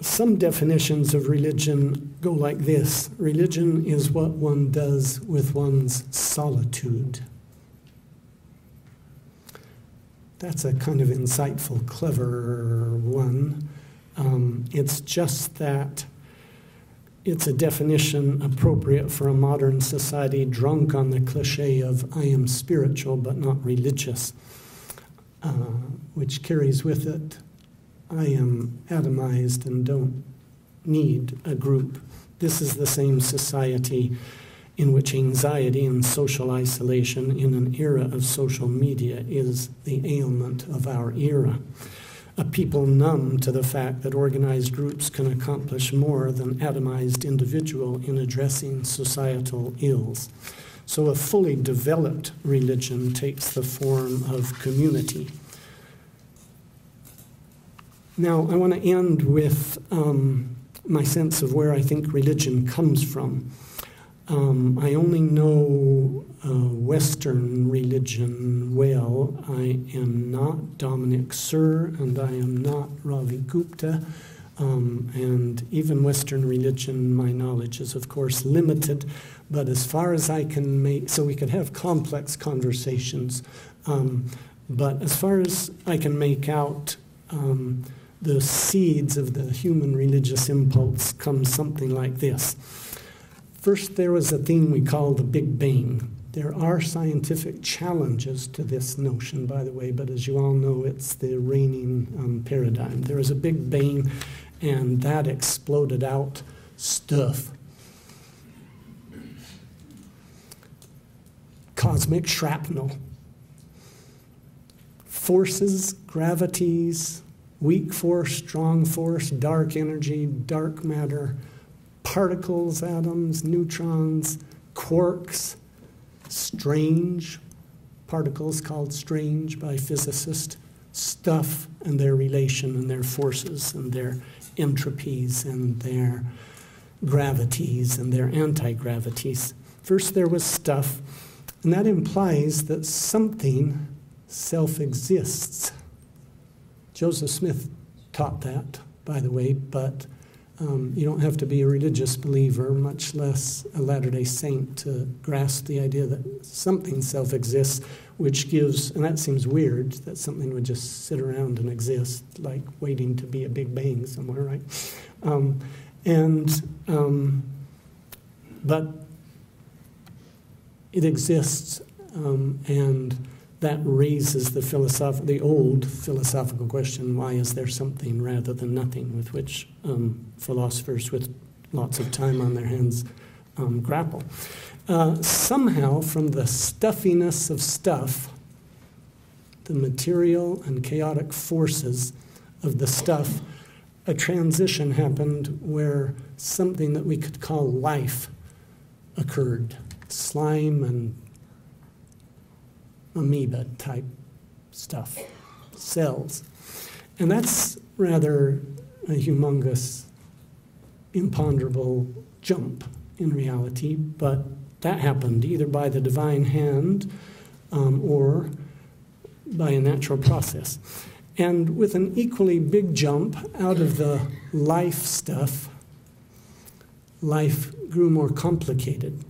Some definitions of religion go like this religion is what one does with one's solitude. That's a kind of insightful, clever one. Um, it's just that it's a definition appropriate for a modern society drunk on the cliche of I am spiritual but not religious, uh, which carries with it I am atomized and don't need a group. This is the same society in which anxiety and social isolation in an era of social media is the ailment of our era a people numb to the fact that organized groups can accomplish more than atomized individual in addressing societal ills. So a fully developed religion takes the form of community. Now, I want to end with um, my sense of where I think religion comes from. Um, I only know uh, Western religion well. I am not Dominic Sur and I am not Ravi Gupta. Um, and even Western religion, my knowledge is, of course, limited. But as far as I can make, so we could have complex conversations. Um, but as far as I can make out, um, the seeds of the human religious impulse come something like this. First, there was a thing we call the Big Bang. There are scientific challenges to this notion, by the way, but as you all know, it's the reigning um, paradigm. There was a Big Bang, and that exploded out stuff. Cosmic shrapnel. Forces, gravities, weak force, strong force, dark energy, dark matter particles, atoms, neutrons, quarks, strange particles called strange by physicists, stuff and their relation and their forces and their entropies and their gravities and their anti gravities. First, there was stuff, and that implies that something self exists. Joseph Smith taught that, by the way, but um, you don't have to be a religious believer, much less a Latter day Saint, to grasp the idea that something self exists, which gives, and that seems weird that something would just sit around and exist, like waiting to be a big bang somewhere, right? Um, and, um, but it exists, um, and that raises the philosoph- the old philosophical question: Why is there something rather than nothing? With which um, philosophers with lots of time on their hands um, grapple. Uh, somehow, from the stuffiness of stuff, the material and chaotic forces of the stuff, a transition happened where something that we could call life occurred. Slime and amoeba type stuff, cells. And that's rather a humongous, imponderable jump in reality, but that happened either by the divine hand um, or by a natural process. And with an equally big jump out of the life stuff, life grew more complicated.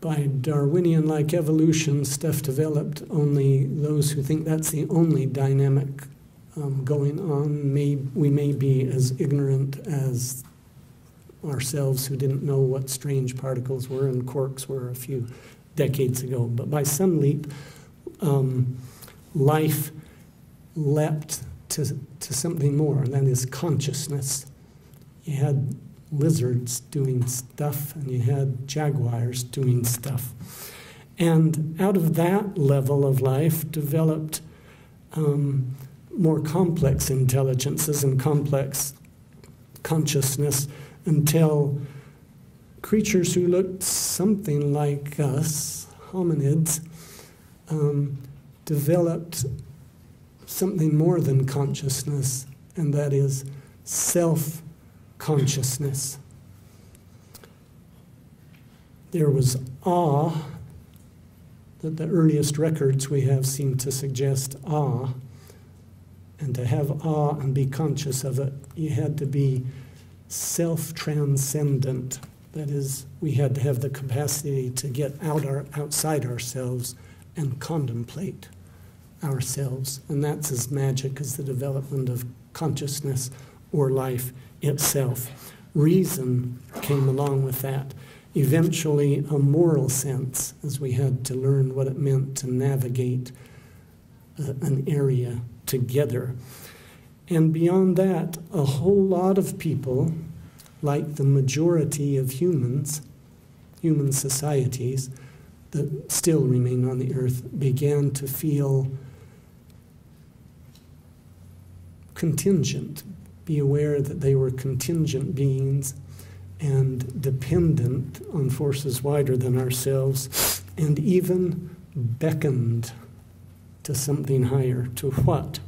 By Darwinian like evolution, stuff developed, only those who think that's the only dynamic um, going on, may, we may be as ignorant as ourselves who didn't know what strange particles were and quarks were a few decades ago. But by some leap, um, life leapt to, to something more, and that is consciousness. You had lizards doing stuff, and you had jaguars doing stuff. And out of that level of life developed um, more complex intelligences and complex consciousness until creatures who looked something like us, hominids, um, developed something more than consciousness, and that is self consciousness. There was awe that the earliest records we have seem to suggest awe. And to have awe and be conscious of it, you had to be self transcendent. That is, we had to have the capacity to get out our, outside ourselves and contemplate ourselves. And that's as magic as the development of consciousness or life itself. Reason came along with that. Eventually, a moral sense, as we had to learn what it meant to navigate a, an area together. And beyond that, a whole lot of people, like the majority of humans, human societies that still remain on the earth, began to feel contingent, be aware that they were contingent beings and dependent on forces wider than ourselves, and even beckoned to something higher. To what?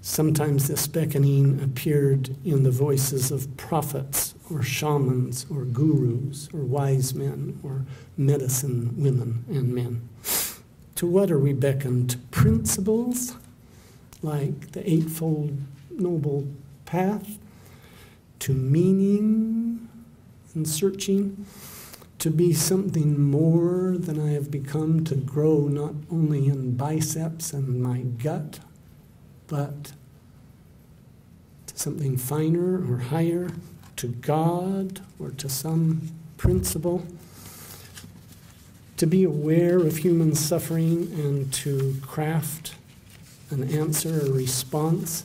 Sometimes this beckoning appeared in the voices of prophets or shamans or gurus or wise men or medicine women and men. To what are we beckoned? Principles like the Eightfold Noble Path, to meaning and searching, to be something more than I have become, to grow not only in biceps and my gut, but to something finer or higher, to God or to some principle. To be aware of human suffering and to craft an answer, a response,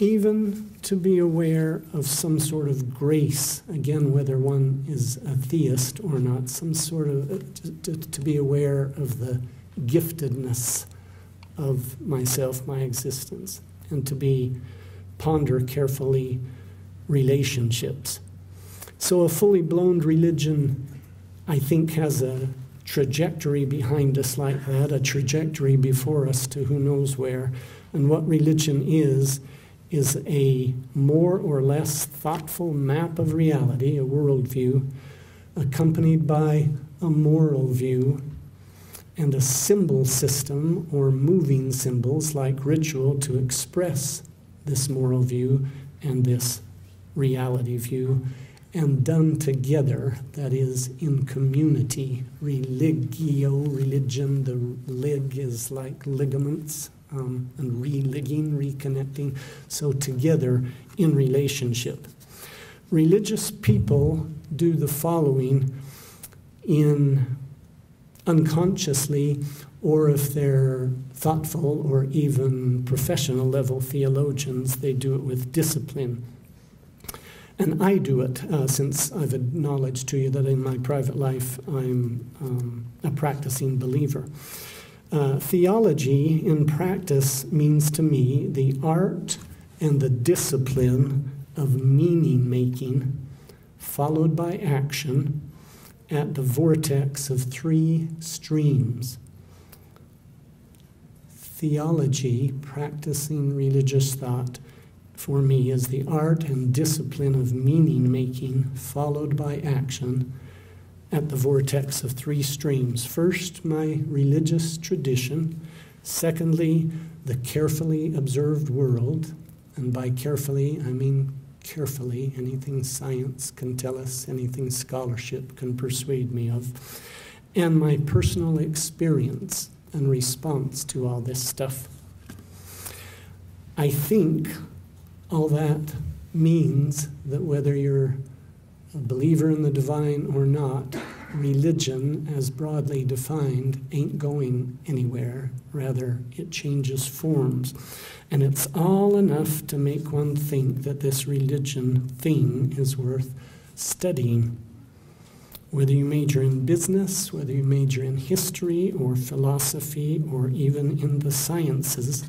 even to be aware of some sort of grace, again, whether one is a theist or not, some sort of, to, to be aware of the giftedness of myself, my existence, and to be ponder carefully relationships. So a fully blown religion, I think, has a trajectory behind us like that, a trajectory before us to who knows where. And what religion is, is a more or less thoughtful map of reality, a worldview, accompanied by a moral view and a symbol system or moving symbols like ritual to express this moral view and this reality view and done together, that is, in community. Religio, religion, the lig is like ligaments, um, and religging, reconnecting. So together in relationship. Religious people do the following in unconsciously, or if they're thoughtful or even professional level theologians, they do it with discipline. And I do it uh, since I've acknowledged to you that in my private life I'm um, a practicing believer. Uh, theology in practice means to me the art and the discipline of meaning making, followed by action at the vortex of three streams. Theology, practicing religious thought, for me is the art and discipline of meaning making, followed by action at the vortex of three streams. First, my religious tradition. Secondly, the carefully observed world. And by carefully, I mean carefully. Anything science can tell us, anything scholarship can persuade me of. And my personal experience and response to all this stuff. I think all that means that whether you're a believer in the divine or not, religion, as broadly defined, ain't going anywhere. Rather, it changes forms. And it's all enough to make one think that this religion thing is worth studying. Whether you major in business, whether you major in history or philosophy or even in the sciences,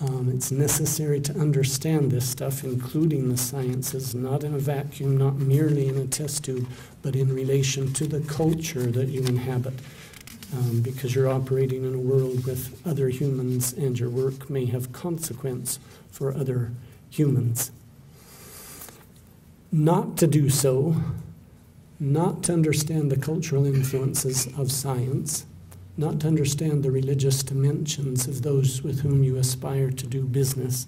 um, it's necessary to understand this stuff, including the sciences, not in a vacuum, not merely in a test tube, but in relation to the culture that you inhabit. Um, because you're operating in a world with other humans, and your work may have consequence for other humans. Not to do so, not to understand the cultural influences of science, not to understand the religious dimensions of those with whom you aspire to do business,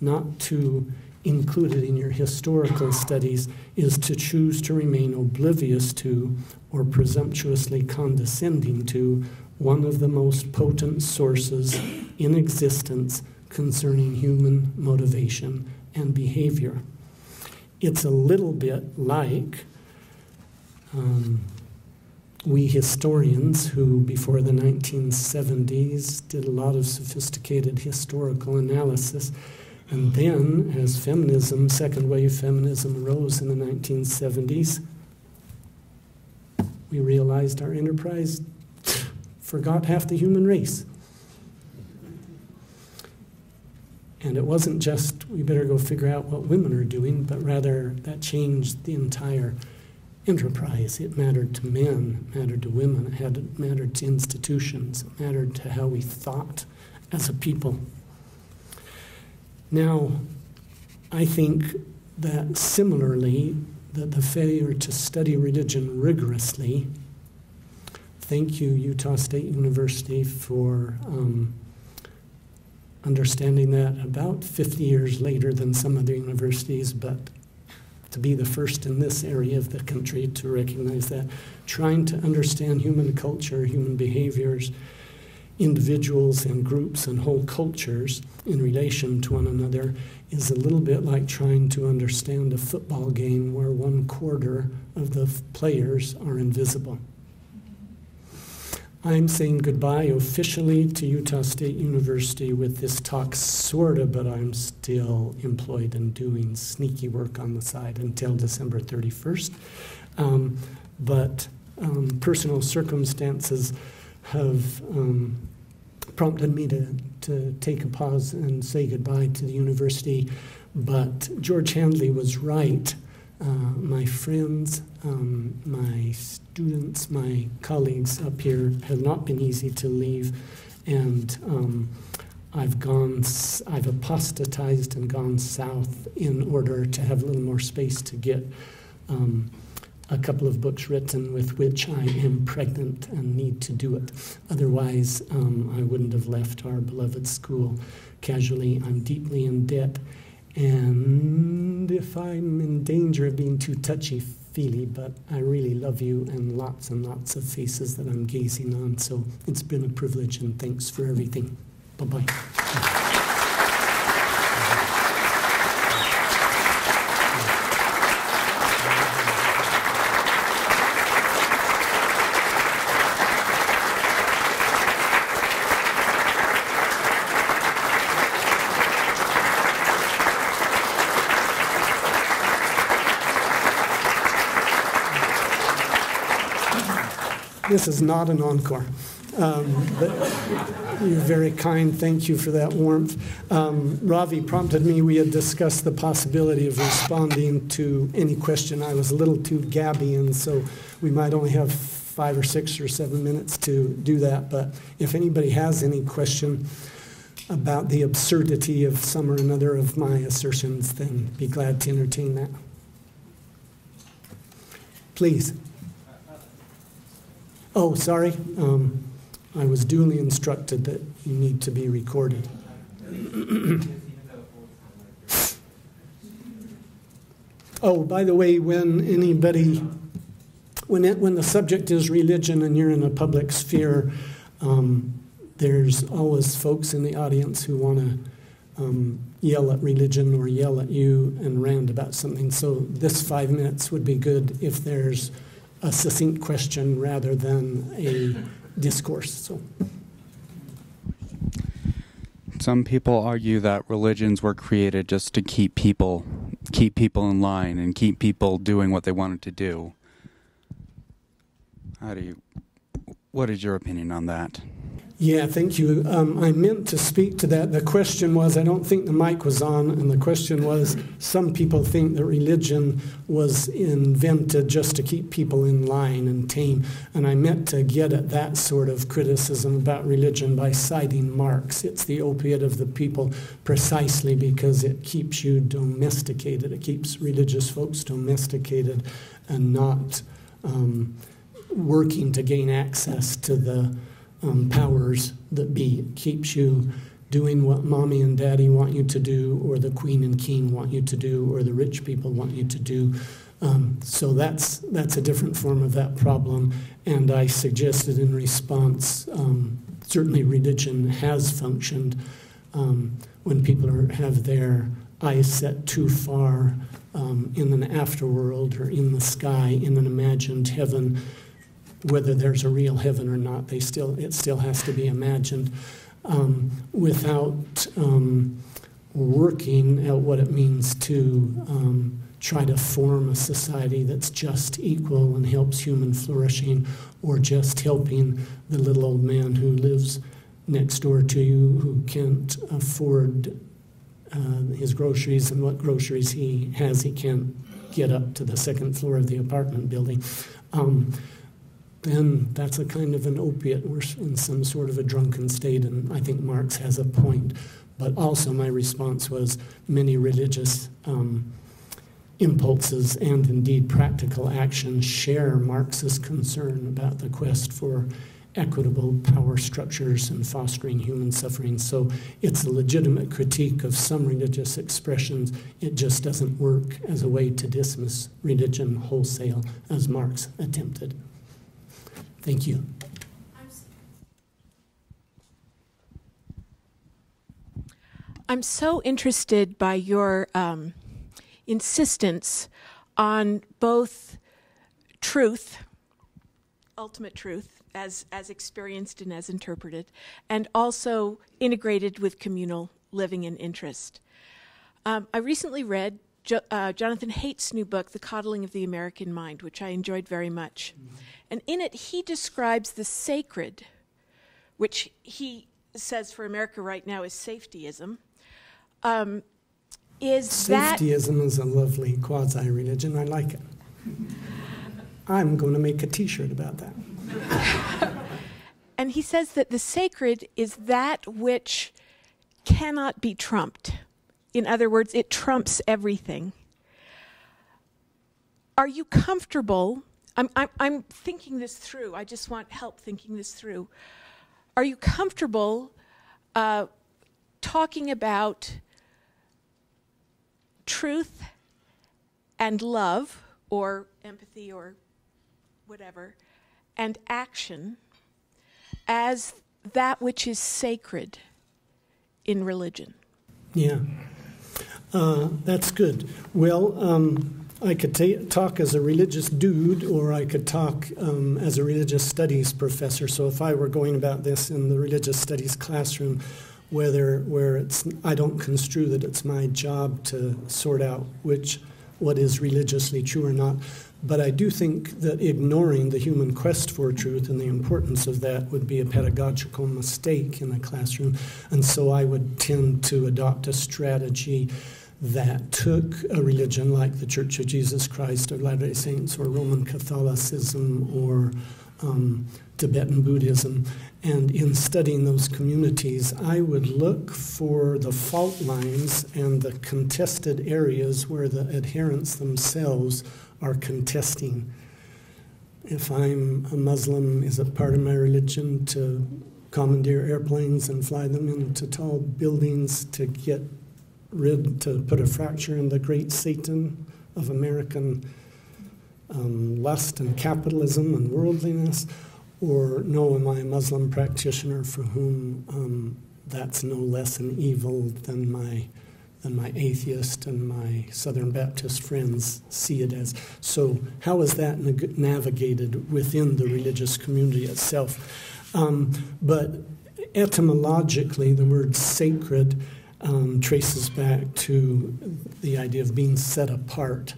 not to include it in your historical studies, is to choose to remain oblivious to or presumptuously condescending to one of the most potent sources in existence concerning human motivation and behavior. It's a little bit like. Um, we historians who, before the 1970s, did a lot of sophisticated historical analysis. And then, as feminism, second wave feminism, rose in the 1970s, we realized our enterprise forgot half the human race. And it wasn't just we better go figure out what women are doing, but rather that changed the entire enterprise. It mattered to men, mattered to women, it mattered to institutions, it mattered to how we thought as a people. Now, I think that similarly, that the failure to study religion rigorously, thank you, Utah State University, for um, understanding that about 50 years later than some other universities, but to be the first in this area of the country to recognize that. Trying to understand human culture, human behaviors, individuals and groups and whole cultures in relation to one another is a little bit like trying to understand a football game where one quarter of the players are invisible. I'm saying goodbye officially to Utah State University with this talk, sort of, but I'm still employed and doing sneaky work on the side until December 31st. Um, but um, personal circumstances have um, prompted me to, to take a pause and say goodbye to the university. But George Handley was right. Uh, my friends, um, my students, my colleagues up here have not been easy to leave, and um, I've gone, I've apostatized and gone south in order to have a little more space to get um, a couple of books written with which I am pregnant and need to do it. Otherwise, um, I wouldn't have left our beloved school casually. I'm deeply in debt. And if I'm in danger of being too touchy feely, but I really love you and lots and lots of faces that I'm gazing on. So it's been a privilege and thanks for everything. Bye bye. This is not an encore. Um, but you're very kind. Thank you for that warmth. Um, Ravi prompted me. We had discussed the possibility of responding to any question. I was a little too gabby, and so we might only have five or six or seven minutes to do that. But if anybody has any question about the absurdity of some or another of my assertions, then be glad to entertain that. Please. Oh, sorry. Um, I was duly instructed that you need to be recorded. oh, by the way, when anybody, when, it, when the subject is religion and you're in a public sphere, um, there's always folks in the audience who want to um, yell at religion or yell at you and rant about something. So this five minutes would be good if there's a succinct question rather than a discourse. So. Some people argue that religions were created just to keep people keep people in line and keep people doing what they wanted to do. How do you? What is your opinion on that? Yeah, thank you. Um, I meant to speak to that. The question was I don't think the mic was on, and the question was some people think that religion was invented just to keep people in line and tame. And I meant to get at that sort of criticism about religion by citing Marx. It's the opiate of the people precisely because it keeps you domesticated, it keeps religious folks domesticated and not um, working to gain access to the um, powers that be. Keeps you doing what mommy and daddy want you to do, or the queen and king want you to do, or the rich people want you to do. Um, so that's that's a different form of that problem. And I suggested in response, um, certainly religion has functioned um, when people are, have their eyes set too far um, in an afterworld or in the sky in an imagined heaven whether there's a real heaven or not. They still, it still has to be imagined um, without um, working at what it means to um, try to form a society that's just equal and helps human flourishing, or just helping the little old man who lives next door to you who can't afford uh, his groceries and what groceries he has, he can't get up to the second floor of the apartment building. Um, then that's a kind of an opiate. We're in some sort of a drunken state, and I think Marx has a point. But also, my response was many religious um, impulses and indeed practical actions share Marx's concern about the quest for equitable power structures and fostering human suffering. So it's a legitimate critique of some religious expressions. It just doesn't work as a way to dismiss religion wholesale, as Marx attempted. Thank you. I'm so interested by your um, insistence on both truth, ultimate truth, as, as experienced and as interpreted, and also integrated with communal living and interest. Um, I recently read jo- uh, Jonathan Haidt's new book, The Coddling of the American Mind, which I enjoyed very much. Mm-hmm. And in it, he describes the sacred, which he says for America right now is safetyism. Um, is safetyism that... is a lovely quasi religion. I like it. I'm going to make a t shirt about that. and he says that the sacred is that which cannot be trumped. In other words, it trumps everything. Are you comfortable? I'm, I'm, I'm thinking this through. I just want help thinking this through. Are you comfortable uh, talking about truth and love, or empathy, or whatever, and action as that which is sacred in religion? Yeah. Uh, that's good. Well, um, I could ta- talk as a religious dude, or I could talk um, as a religious studies professor. So if I were going about this in the religious studies classroom, whether where it's I don't construe that it's my job to sort out which what is religiously true or not. But I do think that ignoring the human quest for truth and the importance of that would be a pedagogical mistake in a classroom. And so I would tend to adopt a strategy that took a religion like the Church of Jesus Christ or Latter day Saints or Roman Catholicism or um, Tibetan Buddhism. And in studying those communities, I would look for the fault lines and the contested areas where the adherents themselves are contesting. If I'm a Muslim, is it part of my religion to commandeer airplanes and fly them into tall buildings to get rid, to put a fracture in the great Satan of American um, lust and capitalism and worldliness? Or no, am I a Muslim practitioner for whom um, that's no less an evil than my than my atheist and my Southern Baptist friends see it as. So, how is that navigated within the religious community itself? Um, but etymologically, the word sacred um, traces back to the idea of being set apart.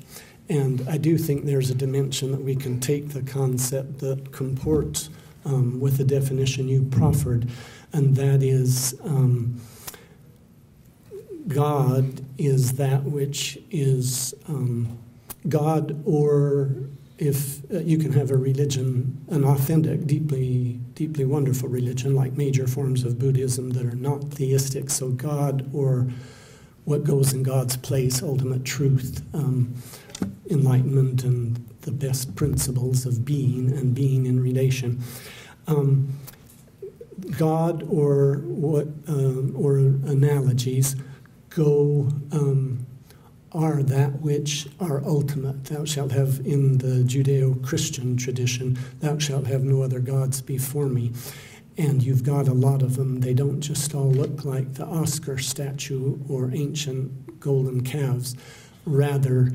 And I do think there's a dimension that we can take the concept that comports um, with the definition you proffered, and that is um, God is that which is um, God, or if uh, you can have a religion, an authentic, deeply, deeply wonderful religion, like major forms of Buddhism that are not theistic. So God, or what goes in God's place, ultimate truth, um, enlightenment, and the best principles of being and being in relation. Um, God, or what, um, or analogies go um, are that which are ultimate. Thou shalt have in the Judeo Christian tradition, thou shalt have no other gods before me. And you've got a lot of them. They don't just all look like the Oscar statue or ancient golden calves. Rather,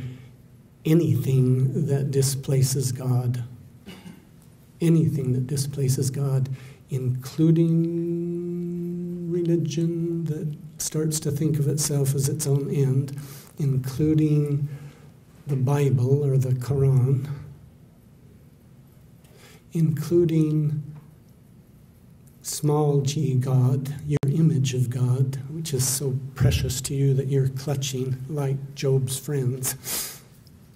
anything that displaces God, anything that displaces God, including religion that starts to think of itself as its own end, including the Bible or the Quran, including small g God, your image of God, which is so precious to you that you're clutching like Job's friends,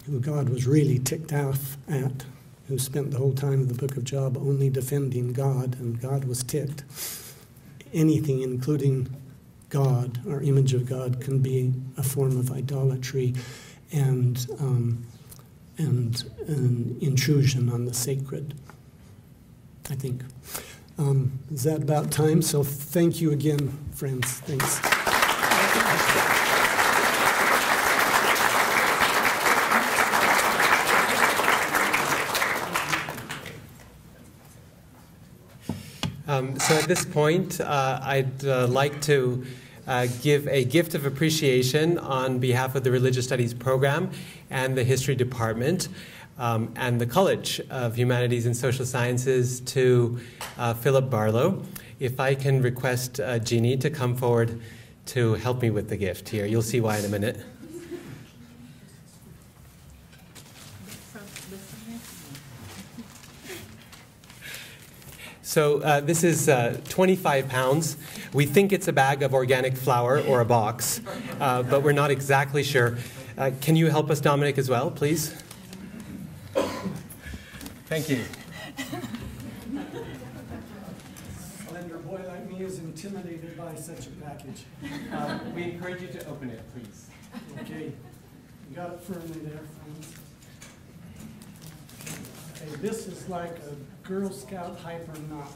who God was really ticked off at, who spent the whole time of the book of Job only defending God, and God was ticked. Anything, including God, our image of God, can be a form of idolatry and, um, and an intrusion on the sacred, I think. Um, is that about time? So thank you again, friends. Thanks. Um, so at this point, uh, I'd uh, like to uh, give a gift of appreciation on behalf of the Religious Studies program and the History Department um, and the College of Humanities and Social Sciences to uh, Philip Barlow. If I can request uh, Jeannie to come forward to help me with the gift here. You'll see why in a minute. So uh, this is uh, 25 pounds. We think it's a bag of organic flour or a box, uh, but we're not exactly sure. Uh, can you help us, Dominic, as well, please? Thank you. Slender boy like me is intimidated by such a package. Uh, we encourage you to open it, please. Okay, you got it firmly there, friends. Okay, this is like a Girl Scout hyper or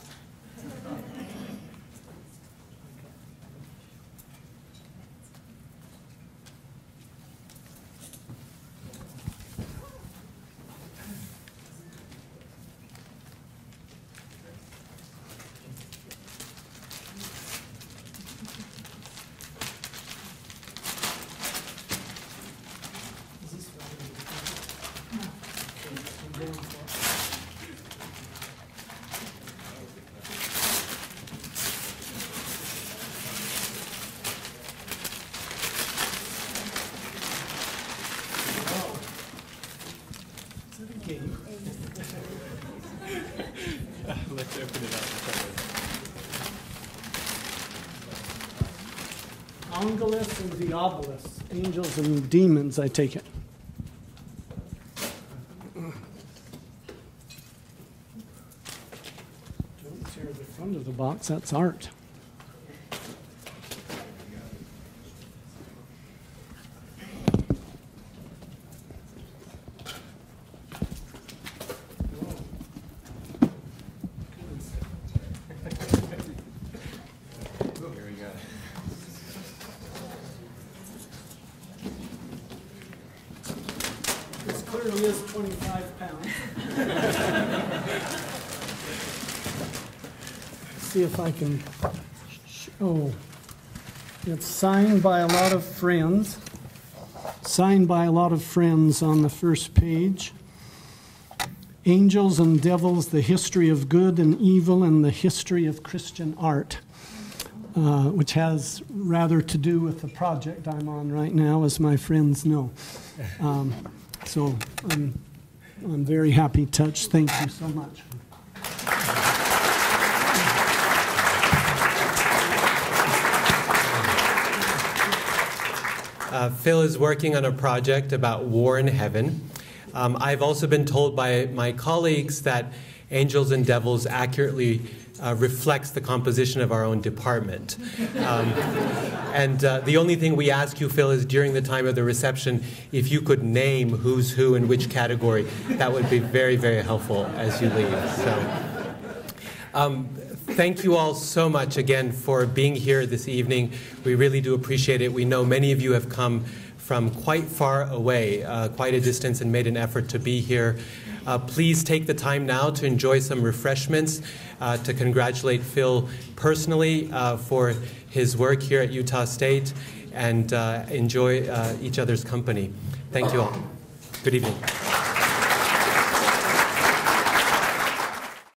Is Game? Let's open it up. Angelus and Diabolus, angels and demons, I take it. Don't tear the front of the box, that's art. Here we go. This clearly is 25 pounds. See if I can show. It's signed by a lot of friends. Signed by a lot of friends on the first page. Angels and Devils, the History of Good and Evil and the History of Christian Art, uh, which has rather to do with the project I'm on right now, as my friends know. Um, So I'm, I'm very happy, Touch. Thank you so much. Uh, Phil is working on a project about war in heaven. Um, I've also been told by my colleagues that angels and devils accurately uh, reflects the composition of our own department. Um, and uh, the only thing we ask you, Phil, is during the time of the reception, if you could name who's who in which category, that would be very, very helpful as you leave. So, um, thank you all so much again for being here this evening. We really do appreciate it. We know many of you have come from quite far away, uh, quite a distance, and made an effort to be here. Uh, please take the time now to enjoy some refreshments, uh, to congratulate Phil personally uh, for his work here at Utah State, and uh, enjoy uh, each other's company. Thank you all. Good evening.